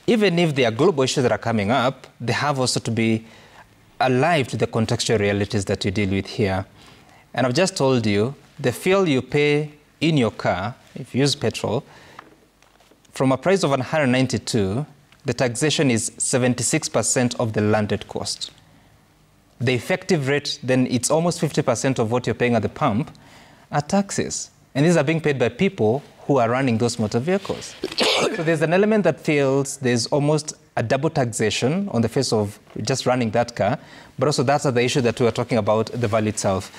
Even if there are global issues that are coming up, they have also to be alive to the contextual realities that you deal with here. And I've just told you, the fuel you pay in your car, if you use petrol, from a price of 192, the taxation is 76% of the landed cost. The effective rate, then it's almost 50% of what you're paying at the pump are taxes. And these are being paid by people who are running those motor vehicles. *coughs* so there's an element that feels there's almost a double taxation on the face of just running that car, but also that's the issue that we are talking about, the value itself.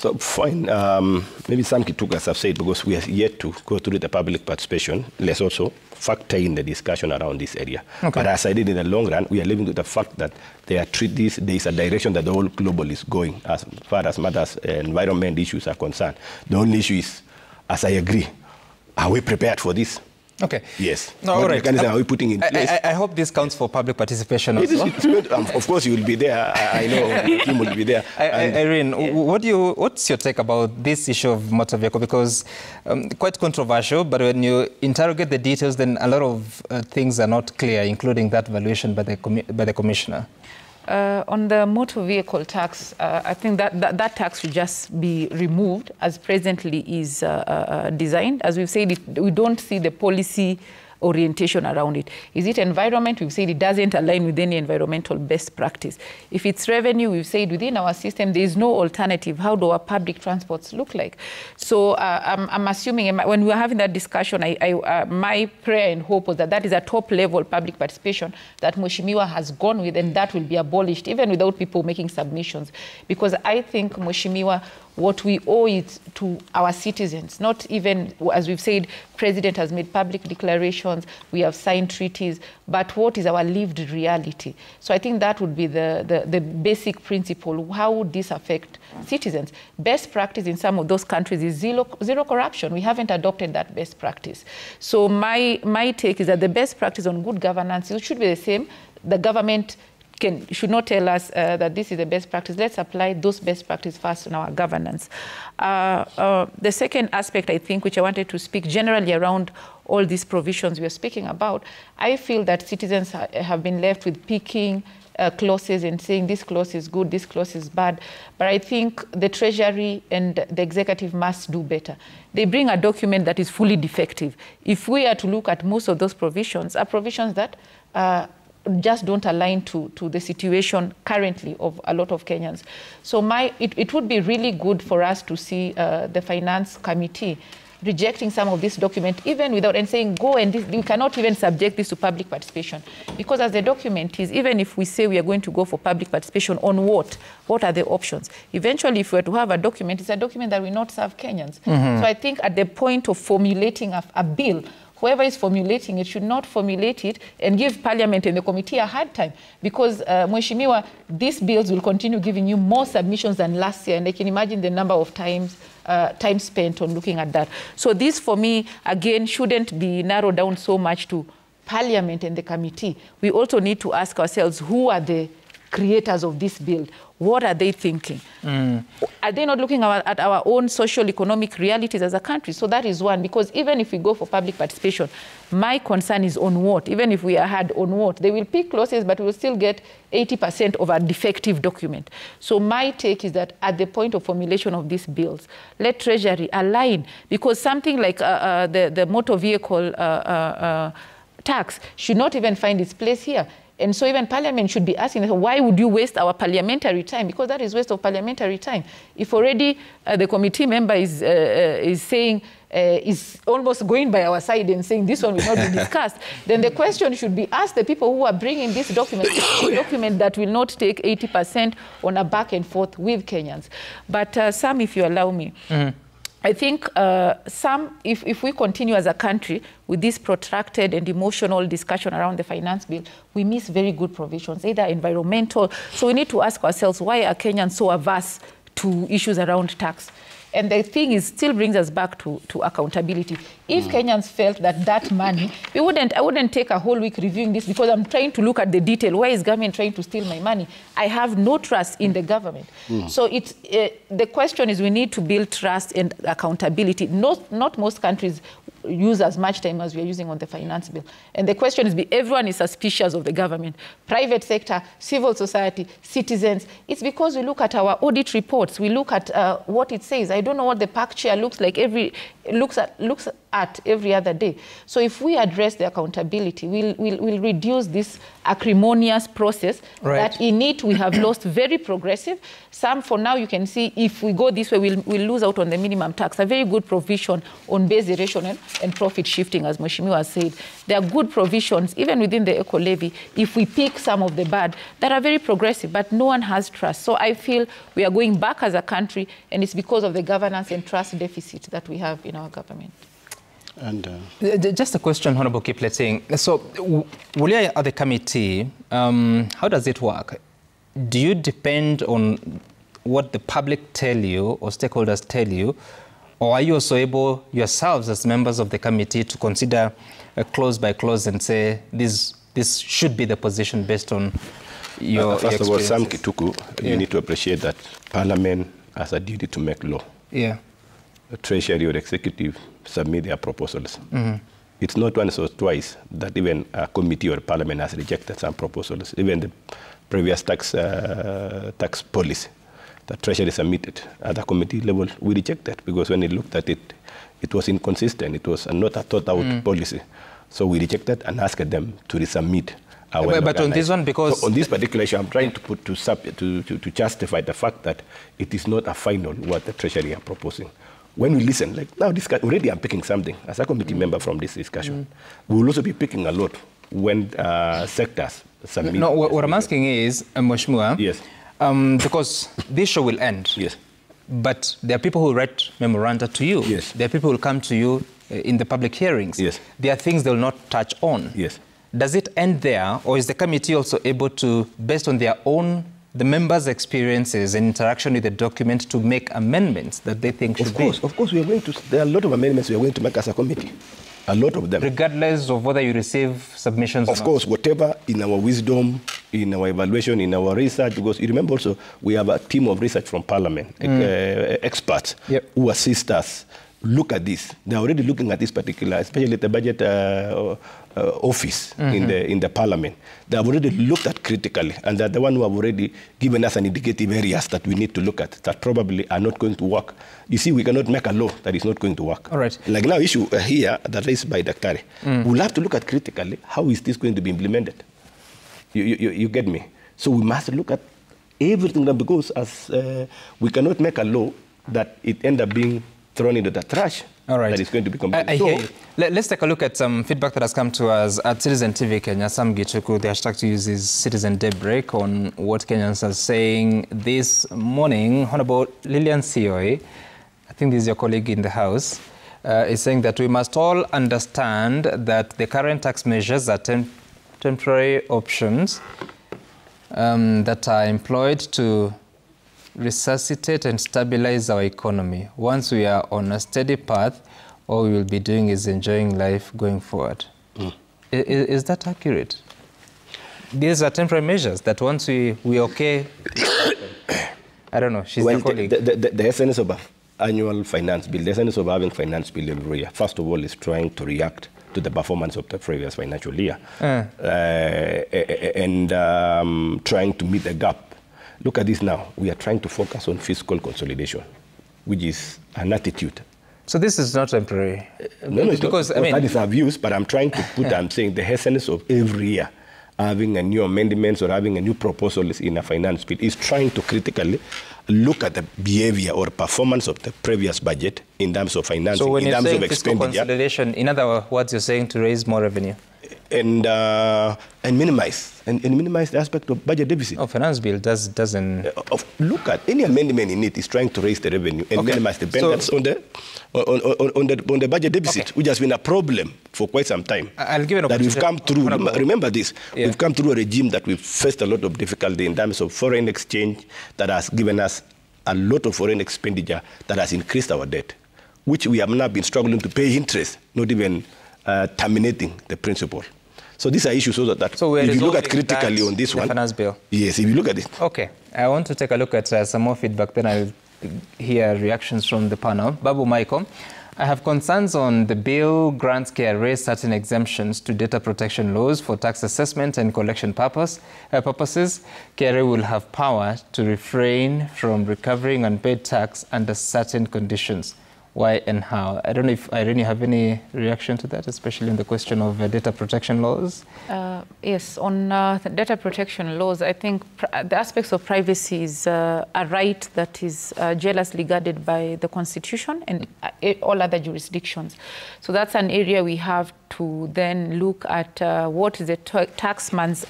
So fine, um, maybe some Kitukas have said because we are yet to go through the public participation, let's also factor in the discussion around this area. Okay. But as I did in the long run, we are living with the fact that there are treaties, there is a direction that the whole global is going as far as matters uh, environment issues are concerned. The only issue is, as I agree, are we prepared for this? Okay. Yes. No, what all right. mechanism are we putting in place? I, I, I, hope this counts for public participation it also. Is, good. Um, of course, you will be there. I, I know Kim *laughs* will be there. I, Irene, yeah. what do you, what's your take about this issue of motor vehicle? Because um, quite controversial, but when you interrogate the details, then a lot of uh, things are not clear, including that valuation by the, by the commissioner. Uh, on the motor vehicle tax, uh, I think that, that, that tax should just be removed as presently is uh, uh designed. As we've said, it, we don't see the policy orientation around it. Is it environment? We've said it doesn't align with any environmental best practice. If it's revenue, we've said within our system there is no alternative. How do our public transports look like? So uh, I'm, I'm, assuming when we were having that discussion, I, I, uh, my prayer and hope was that that is a top level public participation that Mheshimiwa has gone with and that will be abolished even without people making submissions. Because I think Mheshimiwa what we owe it to our citizens, not even, as we've said, President has made public declarations, we have signed treaties, but what is our lived reality? So I think that would be the, the, the basic principle. How would this affect citizens? Best practice in some of those countries is zero, zero corruption. We haven't adopted that best practice. So my, my take is that the best practice on good governance should be the same. The government can, should not tell us uh, that this is the best practice. Let's apply those best practices first in our governance. Uh, uh, the second aspect, I think, which I wanted to speak generally around all these provisions we are speaking about, I feel that citizens ha have been left with picking uh, clauses and saying this clause is good, this clause is bad. But I think the Treasury and the executive must do better. They bring a document that is fully defective. If we are to look at most of those provisions, are provisions that uh, just don't align to, to the situation currently of a lot of Kenyans. So my, it, it would be really good for us to see uh, the finance committee rejecting some of this document, even without and saying, go and this, we cannot even subject this to public participation. Because as the document is, even if we say we are going to go for public participation on what, what are the options? Eventually, if we were to have a document, it's a document that will not serve Kenyans. Mm -hmm. So I think at the point of formulating a, a bill, whoever is formulating it should not formulate it and give Parliament and the committee a hard time because, uh, Mheshimiwa, these bills will continue giving you more submissions than last year, and I can imagine the number of times uh, time spent on looking at that. So this, for me, again, shouldn't be narrowed down so much to Parliament and the committee. We also need to ask ourselves, who are the creators of this bill? What are they thinking? Mm. Are they not looking at our own social economic realities as a country? So that is one, because even if we go for public participation, my concern is on what? Even if we are hard on what? They will pick clauses, but we'll still get 80% of a defective document. So my take is that at the point of formulation of these bills, let Treasury align, because something like uh, uh, the, the motor vehicle uh, uh, uh tax should not even find its place here. And so even Parliament should be asking, why would you waste our parliamentary time? Because that is waste of parliamentary time. If already uh, the committee member is, uh, uh, is saying, uh, is almost going by our side and saying this one will not be *laughs* discussed, then the question should be asked the people who are bringing this document, *coughs* a document that will not take 80% on a back and forth with Kenyans. But uh, Sam, if you allow me, mm -hmm. I think uh, some, if, if we continue as a country with this protracted and emotional discussion around the finance bill, we miss very good provisions, either environmental. So we need to ask ourselves, why are Kenyans so averse to issues around tax? And the thing is, still brings us back to, to accountability. If mm. Kenyans felt that that money, we wouldn't, I wouldn't take a whole week reviewing this because I'm trying to look at the detail. Why is government trying to steal my money? I have no trust in the government. Mm. So it's, uh, the question is we need to build trust and accountability. Not, not most countries use as much time as we are using on the finance bill. And the question is, be everyone is suspicious of the government, private sector, civil society, citizens. It's because we look at our audit reports, we look at uh, what it says. I don't know what the park chair looks like every looks at looks at every other day. So if we address the accountability, we'll, we'll, we'll reduce this acrimonious process right. that in it we have *coughs* lost very progressive. Some for now you can see if we go this way, we'll, we'll lose out on the minimum tax. A very good provision on base erosion and, and profit shifting, as Mheshimiwa said. There are good provisions, even within the eco levy, if we pick some of the bad, that are very progressive, but no one has trust. So I feel we are going back as a country, and it's because of the governance and trust deficit that we have in our government. And uh... just a question, Honorable Kipleting. So, Wulia at the committee, um, how does it work? Do you depend on what the public tell you or stakeholders tell you, or are you also able yourselves as members of the committee to consider a clause by clause and say this this should be the position based on your, uh, first your of all, Sam Gituku, yeah. you need to appreciate that Parliament has a duty to make law. Yeah. The Treasury or Executive submit their proposals. Mm -hmm. It's not once or twice that even a committee or parliament has rejected some proposals. Even the previous tax uh, tax policy that Treasury submitted at the committee level, we rejected because when we looked at it, it was inconsistent. It was not a thought out mm. policy. So we rejected and asked them to resubmit. But, but on this one, because so on this particular issue, I'm trying to put to, sub, to, to, to justify the fact that it is not a final what the Treasury are proposing when we listen, like now, this already I'm picking something as a committee mm. member from this discussion. We will also be picking a lot when uh, sectors submit. No, what, what I'm asking is, uh, Mheshimiwa, yes. Um, because this show will end. Yes. but there are people who write memoranda to you. Yes. There are people who come to you uh, in the public hearings. Yes. There are things they will not touch on. Yes. Does it end there, or is the committee also able to, based on their own, the members' experiences and interaction with the document, to make amendments that they think should Of course, be? of course, we are going to. There are a lot of amendments we are going to make as a committee. A lot of them. Regardless of whether you receive submissions or Of course, whatever in our wisdom, in our evaluation, in our research, because you remember also we have a team of research from Parliament, uh, experts Yep. who assist us. Look at this. They're already looking at this particular, especially the budget uh, uh, office in the in the Parliament. They have already looked at critically, and they're the one who have already given us an indicative areas that we need to look at that probably are not going to work. You see, we cannot make a law that is not going to work. All right. Like now, issue uh, here that raised by Daktari, we'll have to look at critically how is this going to be implemented. You, you, you- you get me? So we must look at everything that because as uh, we cannot make a law that it end up being thrown into the trash. All right. That is going to be I. I so, hear you. Let, us take a look at some feedback that has come to us at Citizen TV Kenya. Sam Gituku, the hashtag to use is Citizen Daybreak on what Kenyans are saying this morning. Honorable Lilian Siyoi, I think this is your colleague in the House, uh, is saying that we must all understand that the current tax measures are tem- temporary options um, that are employed to resuscitate and stabilize our economy. Once we are on a steady path, all we will be doing is enjoying life going forward. I- i- Is, that accurate? These are temporary measures that once we, we okay, *coughs* I don't know, she's well, the, the, the, the essence of annual finance bill, the essence of having finance bill every year, first of all, is trying to react to the performance of the previous financial year Uh. uh, and um, trying to meet the gap. Look at this now. We are trying to focus on fiscal consolidation, which is an attitude. so this is not temporary. No, no, it's because, not, I mean, that is our views, but I'm trying to put, I'm saying the essence of every year having a new amendments or having a new proposal in a finance bill is trying to critically look at the behavior or performance of the previous budget in terms of financing, so in you're terms saying of fiscal expenditure, consolidation, in other words, you're saying to raise more revenue. And, uh, and minimize, and, and minimize the aspect of budget deficit. Oh, finance bill does, doesn't... Of, look at any amendment in it is trying to raise the revenue and Okay. minimize the So- on, the, on, on, on, the, on the budget deficit, Okay. which has been a problem for quite some time. I'll give an that we've come through. Remember this: Yeah. we've come through a regime that we've faced a lot of difficulty in terms of foreign exchange that has given us a lot of foreign expenditure that has increased our debt, which we have now been struggling to pay interest, not even uh, terminating the principal. So these are issues also that So if you look at critically on this one, finance bill. yes, if you look at it, Okay, I want to take a look at uh, some more feedback, then I'll hear reactions from the panel. Babu Michael, I have concerns on the bill grants KRA certain exemptions to data protection laws for tax assessment and collection purpose, uh, purposes. KRA will have power to refrain from recovering unpaid tax under certain conditions. Why and how? I don't know if Irene, you have any reaction to that, especially in the question of uh, data protection laws. Uh, yes, on uh, data protection laws, I think the aspects of privacy is uh, a right that is uh, jealously guarded by the Constitution and uh, all other jurisdictions. So that's an area we have to then look at what is the ta- taxman's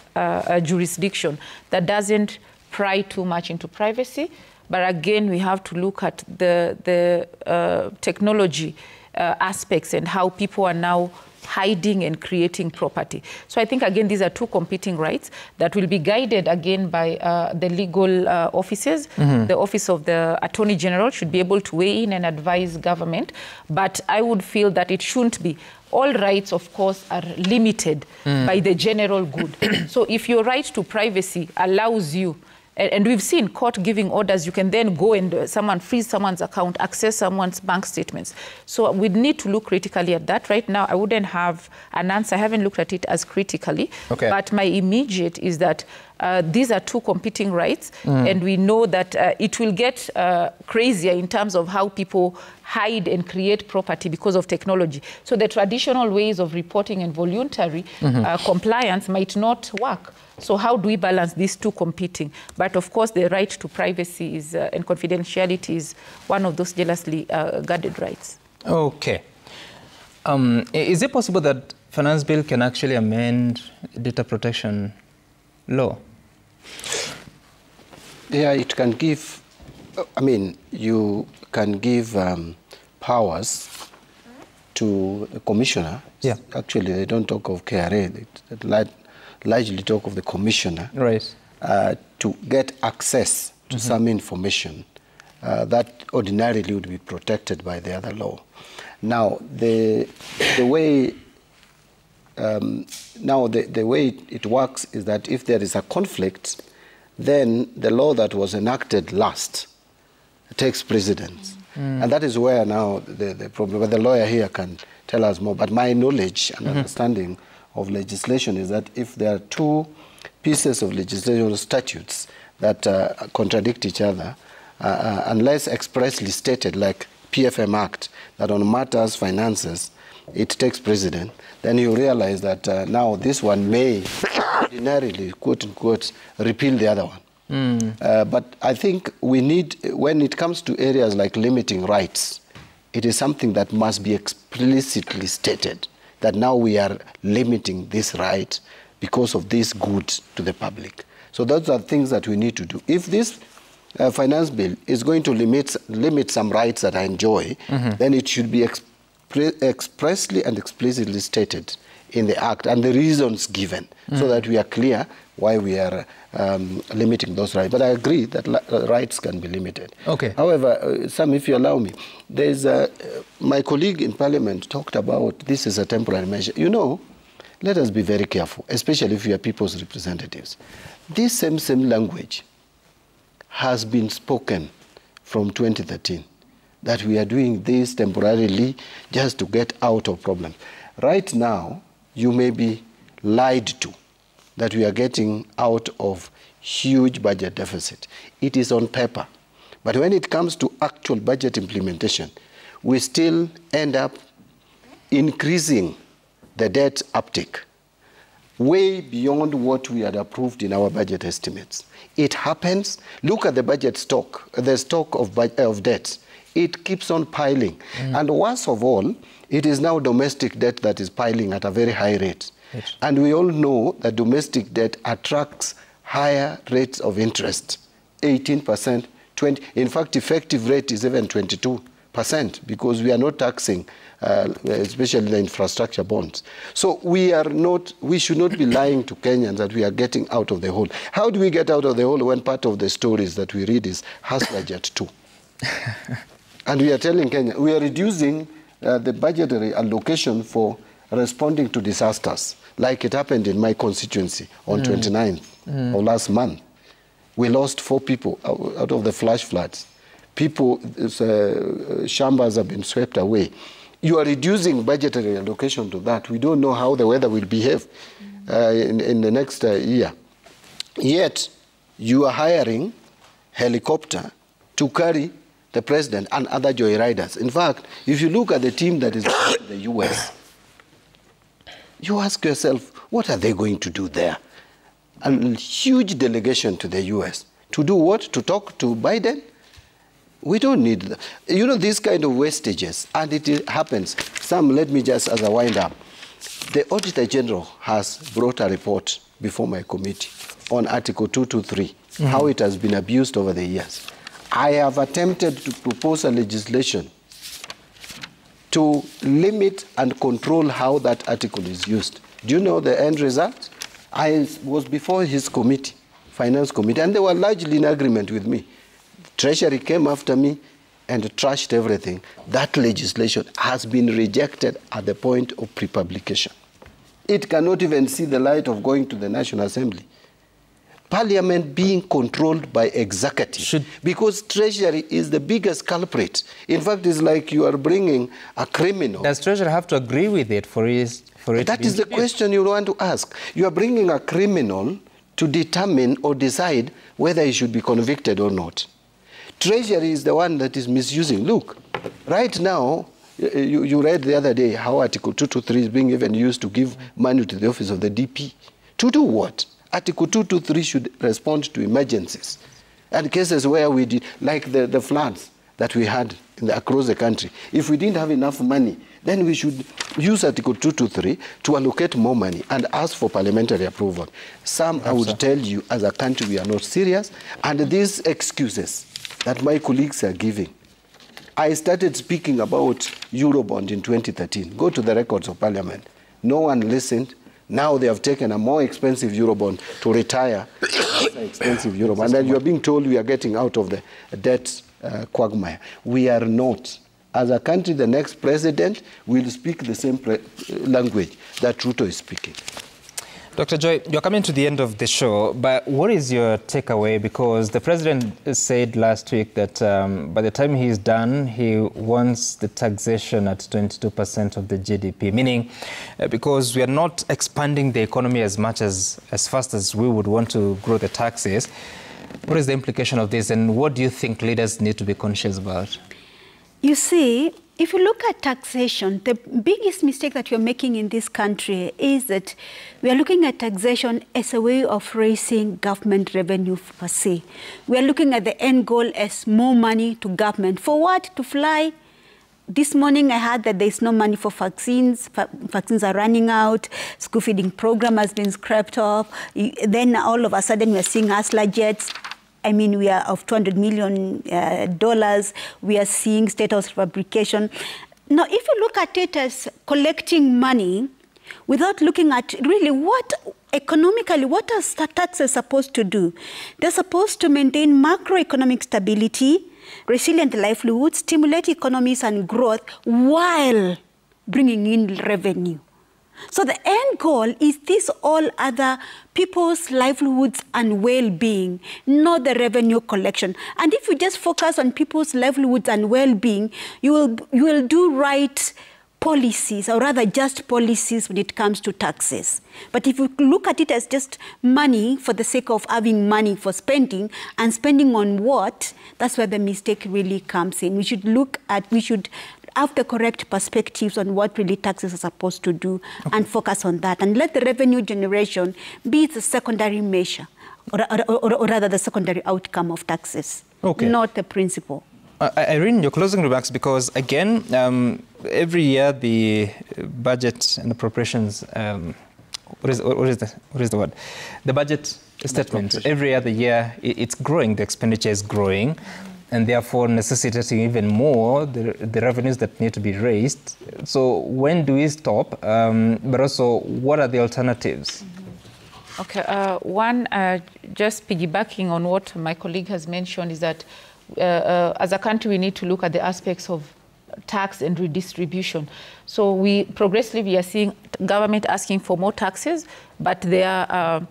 jurisdiction that doesn't pry too much into privacy. But again, we have to look at the, the uh, technology uh, aspects and how people are now hiding and creating property. So I think, again, these are two competing rights that will be guided again by uh, the legal uh, offices. The Office of the Attorney General should be able to weigh in and advise government. But I would feel that it shouldn't be. All rights, of course, are limited by the general good. *coughs* so if your right to privacy allows you and, and we've seen court giving orders. You can then go and uh, someone freeze someone's account, access someone's bank statements. So we need to look critically at that. Right now, I wouldn't have an answer. I haven't looked at it as critically. Okay. But my immediate is that uh, these are two competing rights, and we know that uh, it will get uh, crazier in terms of how people hide and create property because of technology. So the traditional ways of reporting and voluntary uh, compliance might not work. So how do we balance these two competing? But of course, the right to privacy is, uh, and confidentiality is one of those jealously uh, guarded rights. Okay. Um, is it possible that finance bill can actually amend data protection law? Yeah, it can give I mean, you can give um, powers to the commissioner. Yeah. Actually, they don't talk of KRA. They, they lar- largely talk of the commissioner. Right. Uh, to get access to some information uh, that ordinarily would be protected by the other law. Now, the, the way um, now the, the way it, works is that if there is a conflict, then the law that was enacted last takes precedence. And that is where now the, the problem, but the lawyer here can tell us more. But my knowledge and understanding of legislation is that if there are two pieces of legislation or statutes that uh, contradict each other, uh, uh, unless expressly stated, like PFM Act, that on matters finances, it takes precedent, then you realize that uh, now this one may ordinarily, quote unquote, repeal the other one. Uh, but I think we need, when it comes to areas like limiting rights, it is something that must be explicitly stated that now we are limiting this right because of this good to the public. So those are things that we need to do. If this uh, finance bill is going to limit, limit some rights that I enjoy, then it should be expre- expressly and explicitly stated in the act and the reasons given so that we are clear why we are um, limiting those rights. But I agree that uh, rights can be limited. Okay. However, uh, Sam, if you allow me, there's a, uh, my colleague in Parliament talked about this is a temporary measure. You know, let us be very careful, especially if we are people's representatives. This same same language has been spoken from 2013 that we are doing this temporarily just to get out of problems. Right now, you may be lied to that we are getting out of huge budget deficit. It is on paper. But when it comes to actual budget implementation, we still end up increasing the debt uptick way beyond what we had approved in our budget estimates. It happens. Look at the budget stock, the stock of, of debt. It keeps on piling. And worst of all, it is now domestic debt that is piling at a very high rate. Yes. And we all know that domestic debt attracts higher rates of interest 18%, 20 In fact, effective rate is even 22% because we are not taxing, uh, especially the infrastructure bonds. So we are not, we should not be lying to Kenyans that we are getting out of the hole. How do we get out of the hole when part of the stories that we read is has budget too? And we are telling Kenya, we are reducing uh, the budgetary allocation for responding to disasters, like it happened in my constituency on 29th of last month. We lost four people out out of the flash floods. People, uh, shambas have been swept away. You are reducing budgetary allocation to that. We don't know how the weather will behave uh, in, in the next uh, year. Yet, you are hiring helicopter to carry the president and other joyriders. In fact, if you look at the team that is *coughs* to the US, you ask yourself, what are they going to do there? A huge delegation to the US. To do what? To talk to Biden? We don't need that. You know, these kind of wastages, and it happens. Some, let me just, as a wind up, the Auditor General has brought a report before my committee on Article 223, how mm. it has been abused over the years. I have attempted to propose a legislation to limit and control how that article is used. Do you know the end result? I was before his committee, finance committee, and they were largely in agreement with me. Treasury came after me and trashed everything. That legislation has been rejected at the point of pre-publication. It cannot even see the light of going to the National Assembly. Parliament being controlled by executive Should- because Treasury is the biggest culprit. In fact, it's like you are bringing a criminal. Does Treasury have to agree with it for it, for it That is the question you want to ask. You are bringing a criminal to determine or decide whether he should be convicted or not. Treasury is the one that is misusing. Look, right now, you, you read the other day how Article 223 is being even used to give money to the office of the DP. To do what? Article 223 should respond to emergencies and cases where we did, like the, the floods that we had in the, across the country. If we didn't have enough money, then we should use Article 223 to allocate more money and ask for parliamentary approval. Some, I would tell you, as a country, we are not serious, and these excuses that my colleagues are giving. I started speaking about Eurobond in 2013. Go to the records of parliament. No one listened. Now they have taken a more expensive Eurobond to retire expensive Eurobond. And then you are being told we are getting out of the debt uh, quagmire. We are not. As a country, the next president will speak the same language that Ruto is speaking. Dr. Joy, you're coming to the end of the show, but what is your takeaway? Because the president said last week that um, by the time he's done, he wants the taxation at 22% of the GDP, meaning uh, because we are not expanding the economy as much as, as fast as we would want to grow the taxes. What is the implication of this, and what do you think leaders need to be conscious about? You see, if you look at taxation, the biggest mistake that you're making in this country is that we are looking at taxation as a way of raising government revenue per se. We are looking at the end goal as more money to government. For what? To fly. This morning I heard that there's no money for vaccines. Vaccines are running out. School feeding program has been scrapped off. Then all of a sudden we're seeing Hustler jets I mean, we are of 200 million uh, dollars. We are seeing state house fabrication. Now, if you look at it as collecting money without looking at really what economically, what are taxes supposed to do? They're supposed to maintain macroeconomic stability, resilient livelihoods, stimulate economies and growth while bringing in revenue. So the end goal is this all other people's livelihoods and well-being, not the revenue collection. And if you just focus on people's livelihoods and well-being, you will, you will do right policies, or rather just policies when it comes to taxes. But if you look at it as just money for the sake of having money for spending and spending on what, that's where the mistake really comes in. We should look at, we should have the correct perspectives on what really taxes are supposed to do okay. and focus on that and let the revenue generation be the secondary measure or, or, or, or rather the secondary outcome of taxes, okay. not the principle. I, Irene, your closing remarks, because again, um, every year the budget and appropriations, um, what, is, what, is the, what is the word? The budget statement, every other year it's growing, the expenditure is growing and therefore necessitating even more the, the revenues that need to be raised. So when do we stop? Um, but also, what are the alternatives? Okay, uh, one, uh, just piggybacking on what my colleague has mentioned is that uh, uh as a country, we need to look at the aspects of tax and redistribution. So we progressively we are seeing government asking for more taxes, but they are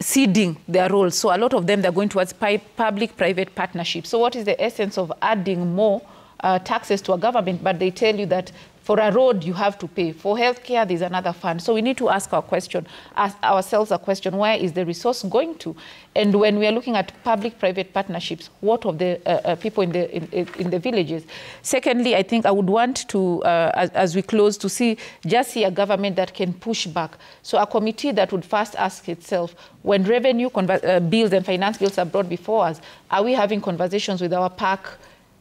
ceding their roles. So a lot of them, they're going towards public-private partnerships. So what is the essence of adding more uh, taxes to a government, but they tell you that for a road, you have to pay. For healthcare, there's another fund. So we need to ask our question, ask ourselves a question, where is the resource going to? And when we are looking at public-private partnerships, what of the uh, uh, people in the, in, in, the villages? Secondly, I think I would want to, uh, as, as, we close, to see, just see a government that can push back. So a committee that would first ask itself, when revenue uh, bills and finance bills are brought before us, are we having conversations with our PAC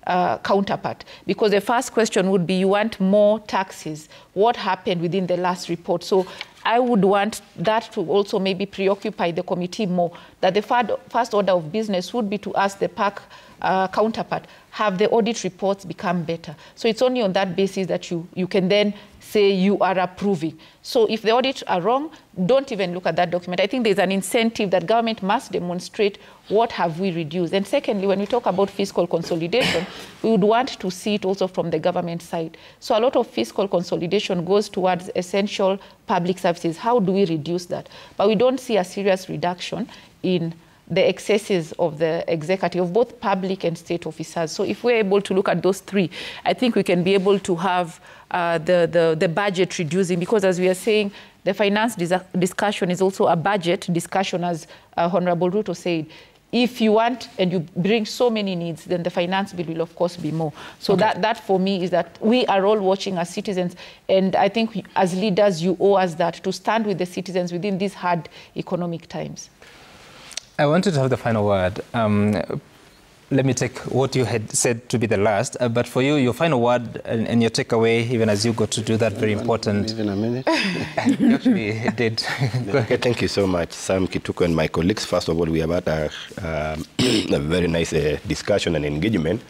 uh, counterpart. Because the first question would be, you want more taxes. What happened within the last report? So I would want that to also maybe preoccupy the committee more, that the first order of business would be to ask the PAC uh, counterpart, have the audit reports become better? So it's only on that basis that you, you can then say you are approving. So if the audits are wrong, don't even look at that document. I think there's an incentive that government must demonstrate what have we reduced. And secondly, when we talk about fiscal consolidation, we would want to see it also from the government side. So a lot of fiscal consolidation goes towards essential public services. How do we reduce that? But we don't see a serious reduction in the excesses of the executive, of both public and state officers. So if we're able to look at those three, I think we can be able to have uh, the, the, the budget reducing because as we are saying, the finance dis discussion is also a budget discussion, as uh, Honorable Ruto said. If you want and you bring so many needs, then the finance bill will of course be more. So okay. that, that for me is that we are all watching as citizens. And I think we, as leaders, you owe us that to stand with the citizens within these hard economic times. I wanted to have the final word. Um, let me take what you had said to be the last. Uh, but for you, your final word and, and, your takeaway, even as you go to do that very important. Even a minute. *laughs* you actually did. *laughs* okay, thank you so much, Sam Gituku and my colleagues. First of all, we have had a, um, *clears throat* a very nice uh, discussion and engagement.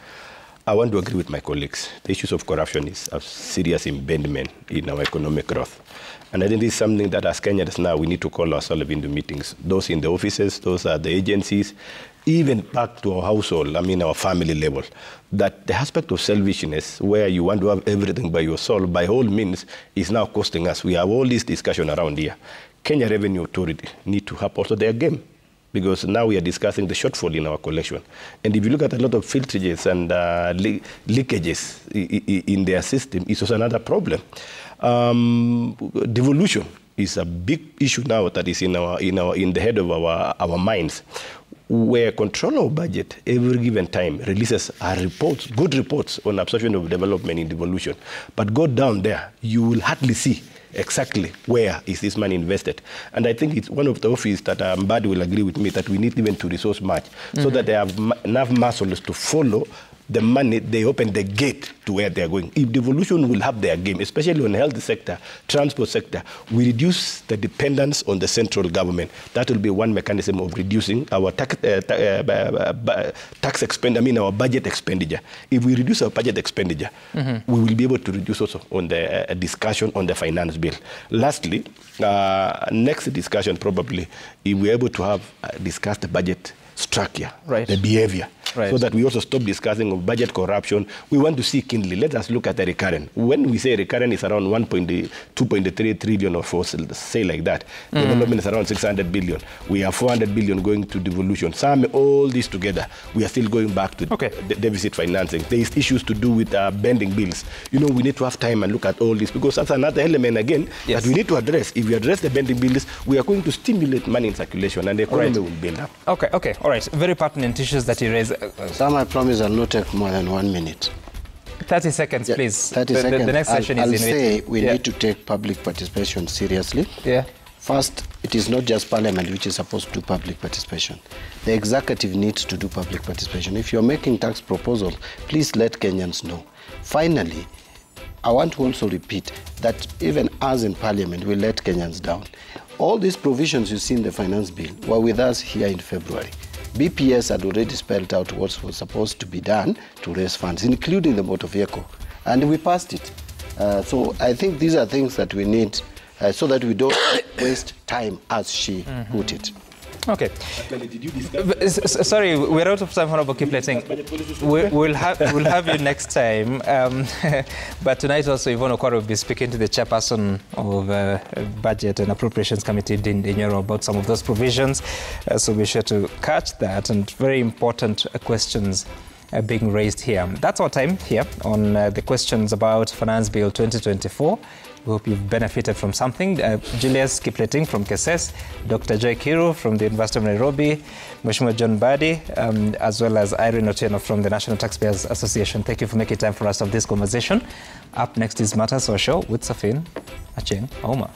I want to agree with my colleagues. The issues of corruption is a serious impediment in our economic growth. And I think this is something that as Kenyans now we need to call ourselves into meetings. Those in the offices, those are the agencies, even back to our household, I mean our family level, that the aspect of selfishness, where you want to have everything by yourself, by all means, is now costing us. We have all this discussion around here. Kenya Revenue Authority need to have also their game because now we are discussing the shortfall in our collection. And if you look at a lot of filtrages and uh, le leakages in their system, it's also another problem. Um, devolution is a big issue now that is in our in our in the head of our our minds where Controller of Budget every given time releases our reports, good reports on absorption of development in devolution. But go down there, you will hardly see exactly where is this money invested. And I think it's one of the offices that um, Mbadi will agree with me that we need even to resource much mm -hmm. so Mm-hmm. that they have enough muscles to follow the money, they open the gate to where they're going. If devolution will have their game, especially on the health sector, transport sector, we reduce the dependence on the central government. That will be one mechanism of reducing our tax, uh, ta uh, tax expenditure, I mean our budget expenditure. If we reduce our budget expenditure, mm -hmm. we will be able to reduce also on the uh, discussion on the finance bill. Lastly, uh, next discussion probably, if we're able to have uh, discussed the budget structure, Right. the behavior, Right. so that we also stop discussing of budget corruption. We want to see kindly. Let us look at the recurrent. When we say recurrent is around 1.2.3 trillion or for say like that, Mm. development is around 600 billion. We have 400 billion going to devolution. Sum all this together, we are still going back to Okay. the deficit financing. There is issues to do with uh, pending bills. You know, we need to have time and look at all this because that's another element again Yes. that we need to address. If we address the pending bills, we are going to stimulate money in circulation and the economy Right. will build up. Okay, okay, all right. Very pertinent issues that you raise. Sam, I promise I'll not take more than one minute. 30 seconds, Yeah, please. 30 the, the- seconds. the next I'll, session I'll is in say we yeah. need to take public participation seriously. Yeah. First, it is not just Parliament which is supposed to do public participation. The executive needs to do public participation. If you're making tax proposals, please let Kenyans know. Finally, I want to also repeat that even us in Parliament, we let Kenyans down. All these provisions you see in the finance bill were with us here in February. BPS had already spelled out what was supposed to be done to raise funds, including the motor vehicle, and we passed it. Uh, so I think these are things that we need uh, so that we don't *coughs* waste time, as she put it. Okay. V- s- s- Sorry, we're out of time, Honorable Kipleting. We, we'll, have, we'll have you next time. Um, *laughs* but tonight also, Yvonne Okwara will be speaking to the chairperson of uh, Budget and Appropriations Committee, Ndindi Nyoro, about some of those provisions. Uh, so be sure to catch that and very important uh, questions uh, being raised here. That's our time here on uh, the questions about Finance Bill 2024. We hope you've benefited from something. Uh, Julius Kipleting from KSS, Dr. Joy Kiiru from the University of Nairobi, Mheshimiwa John Mbadi, um, as well as Irene Otieno from the National Taxpayers Association. Thank you for making time for us have this conversation. Up next is Matters or Show with Safin Acheng Oma.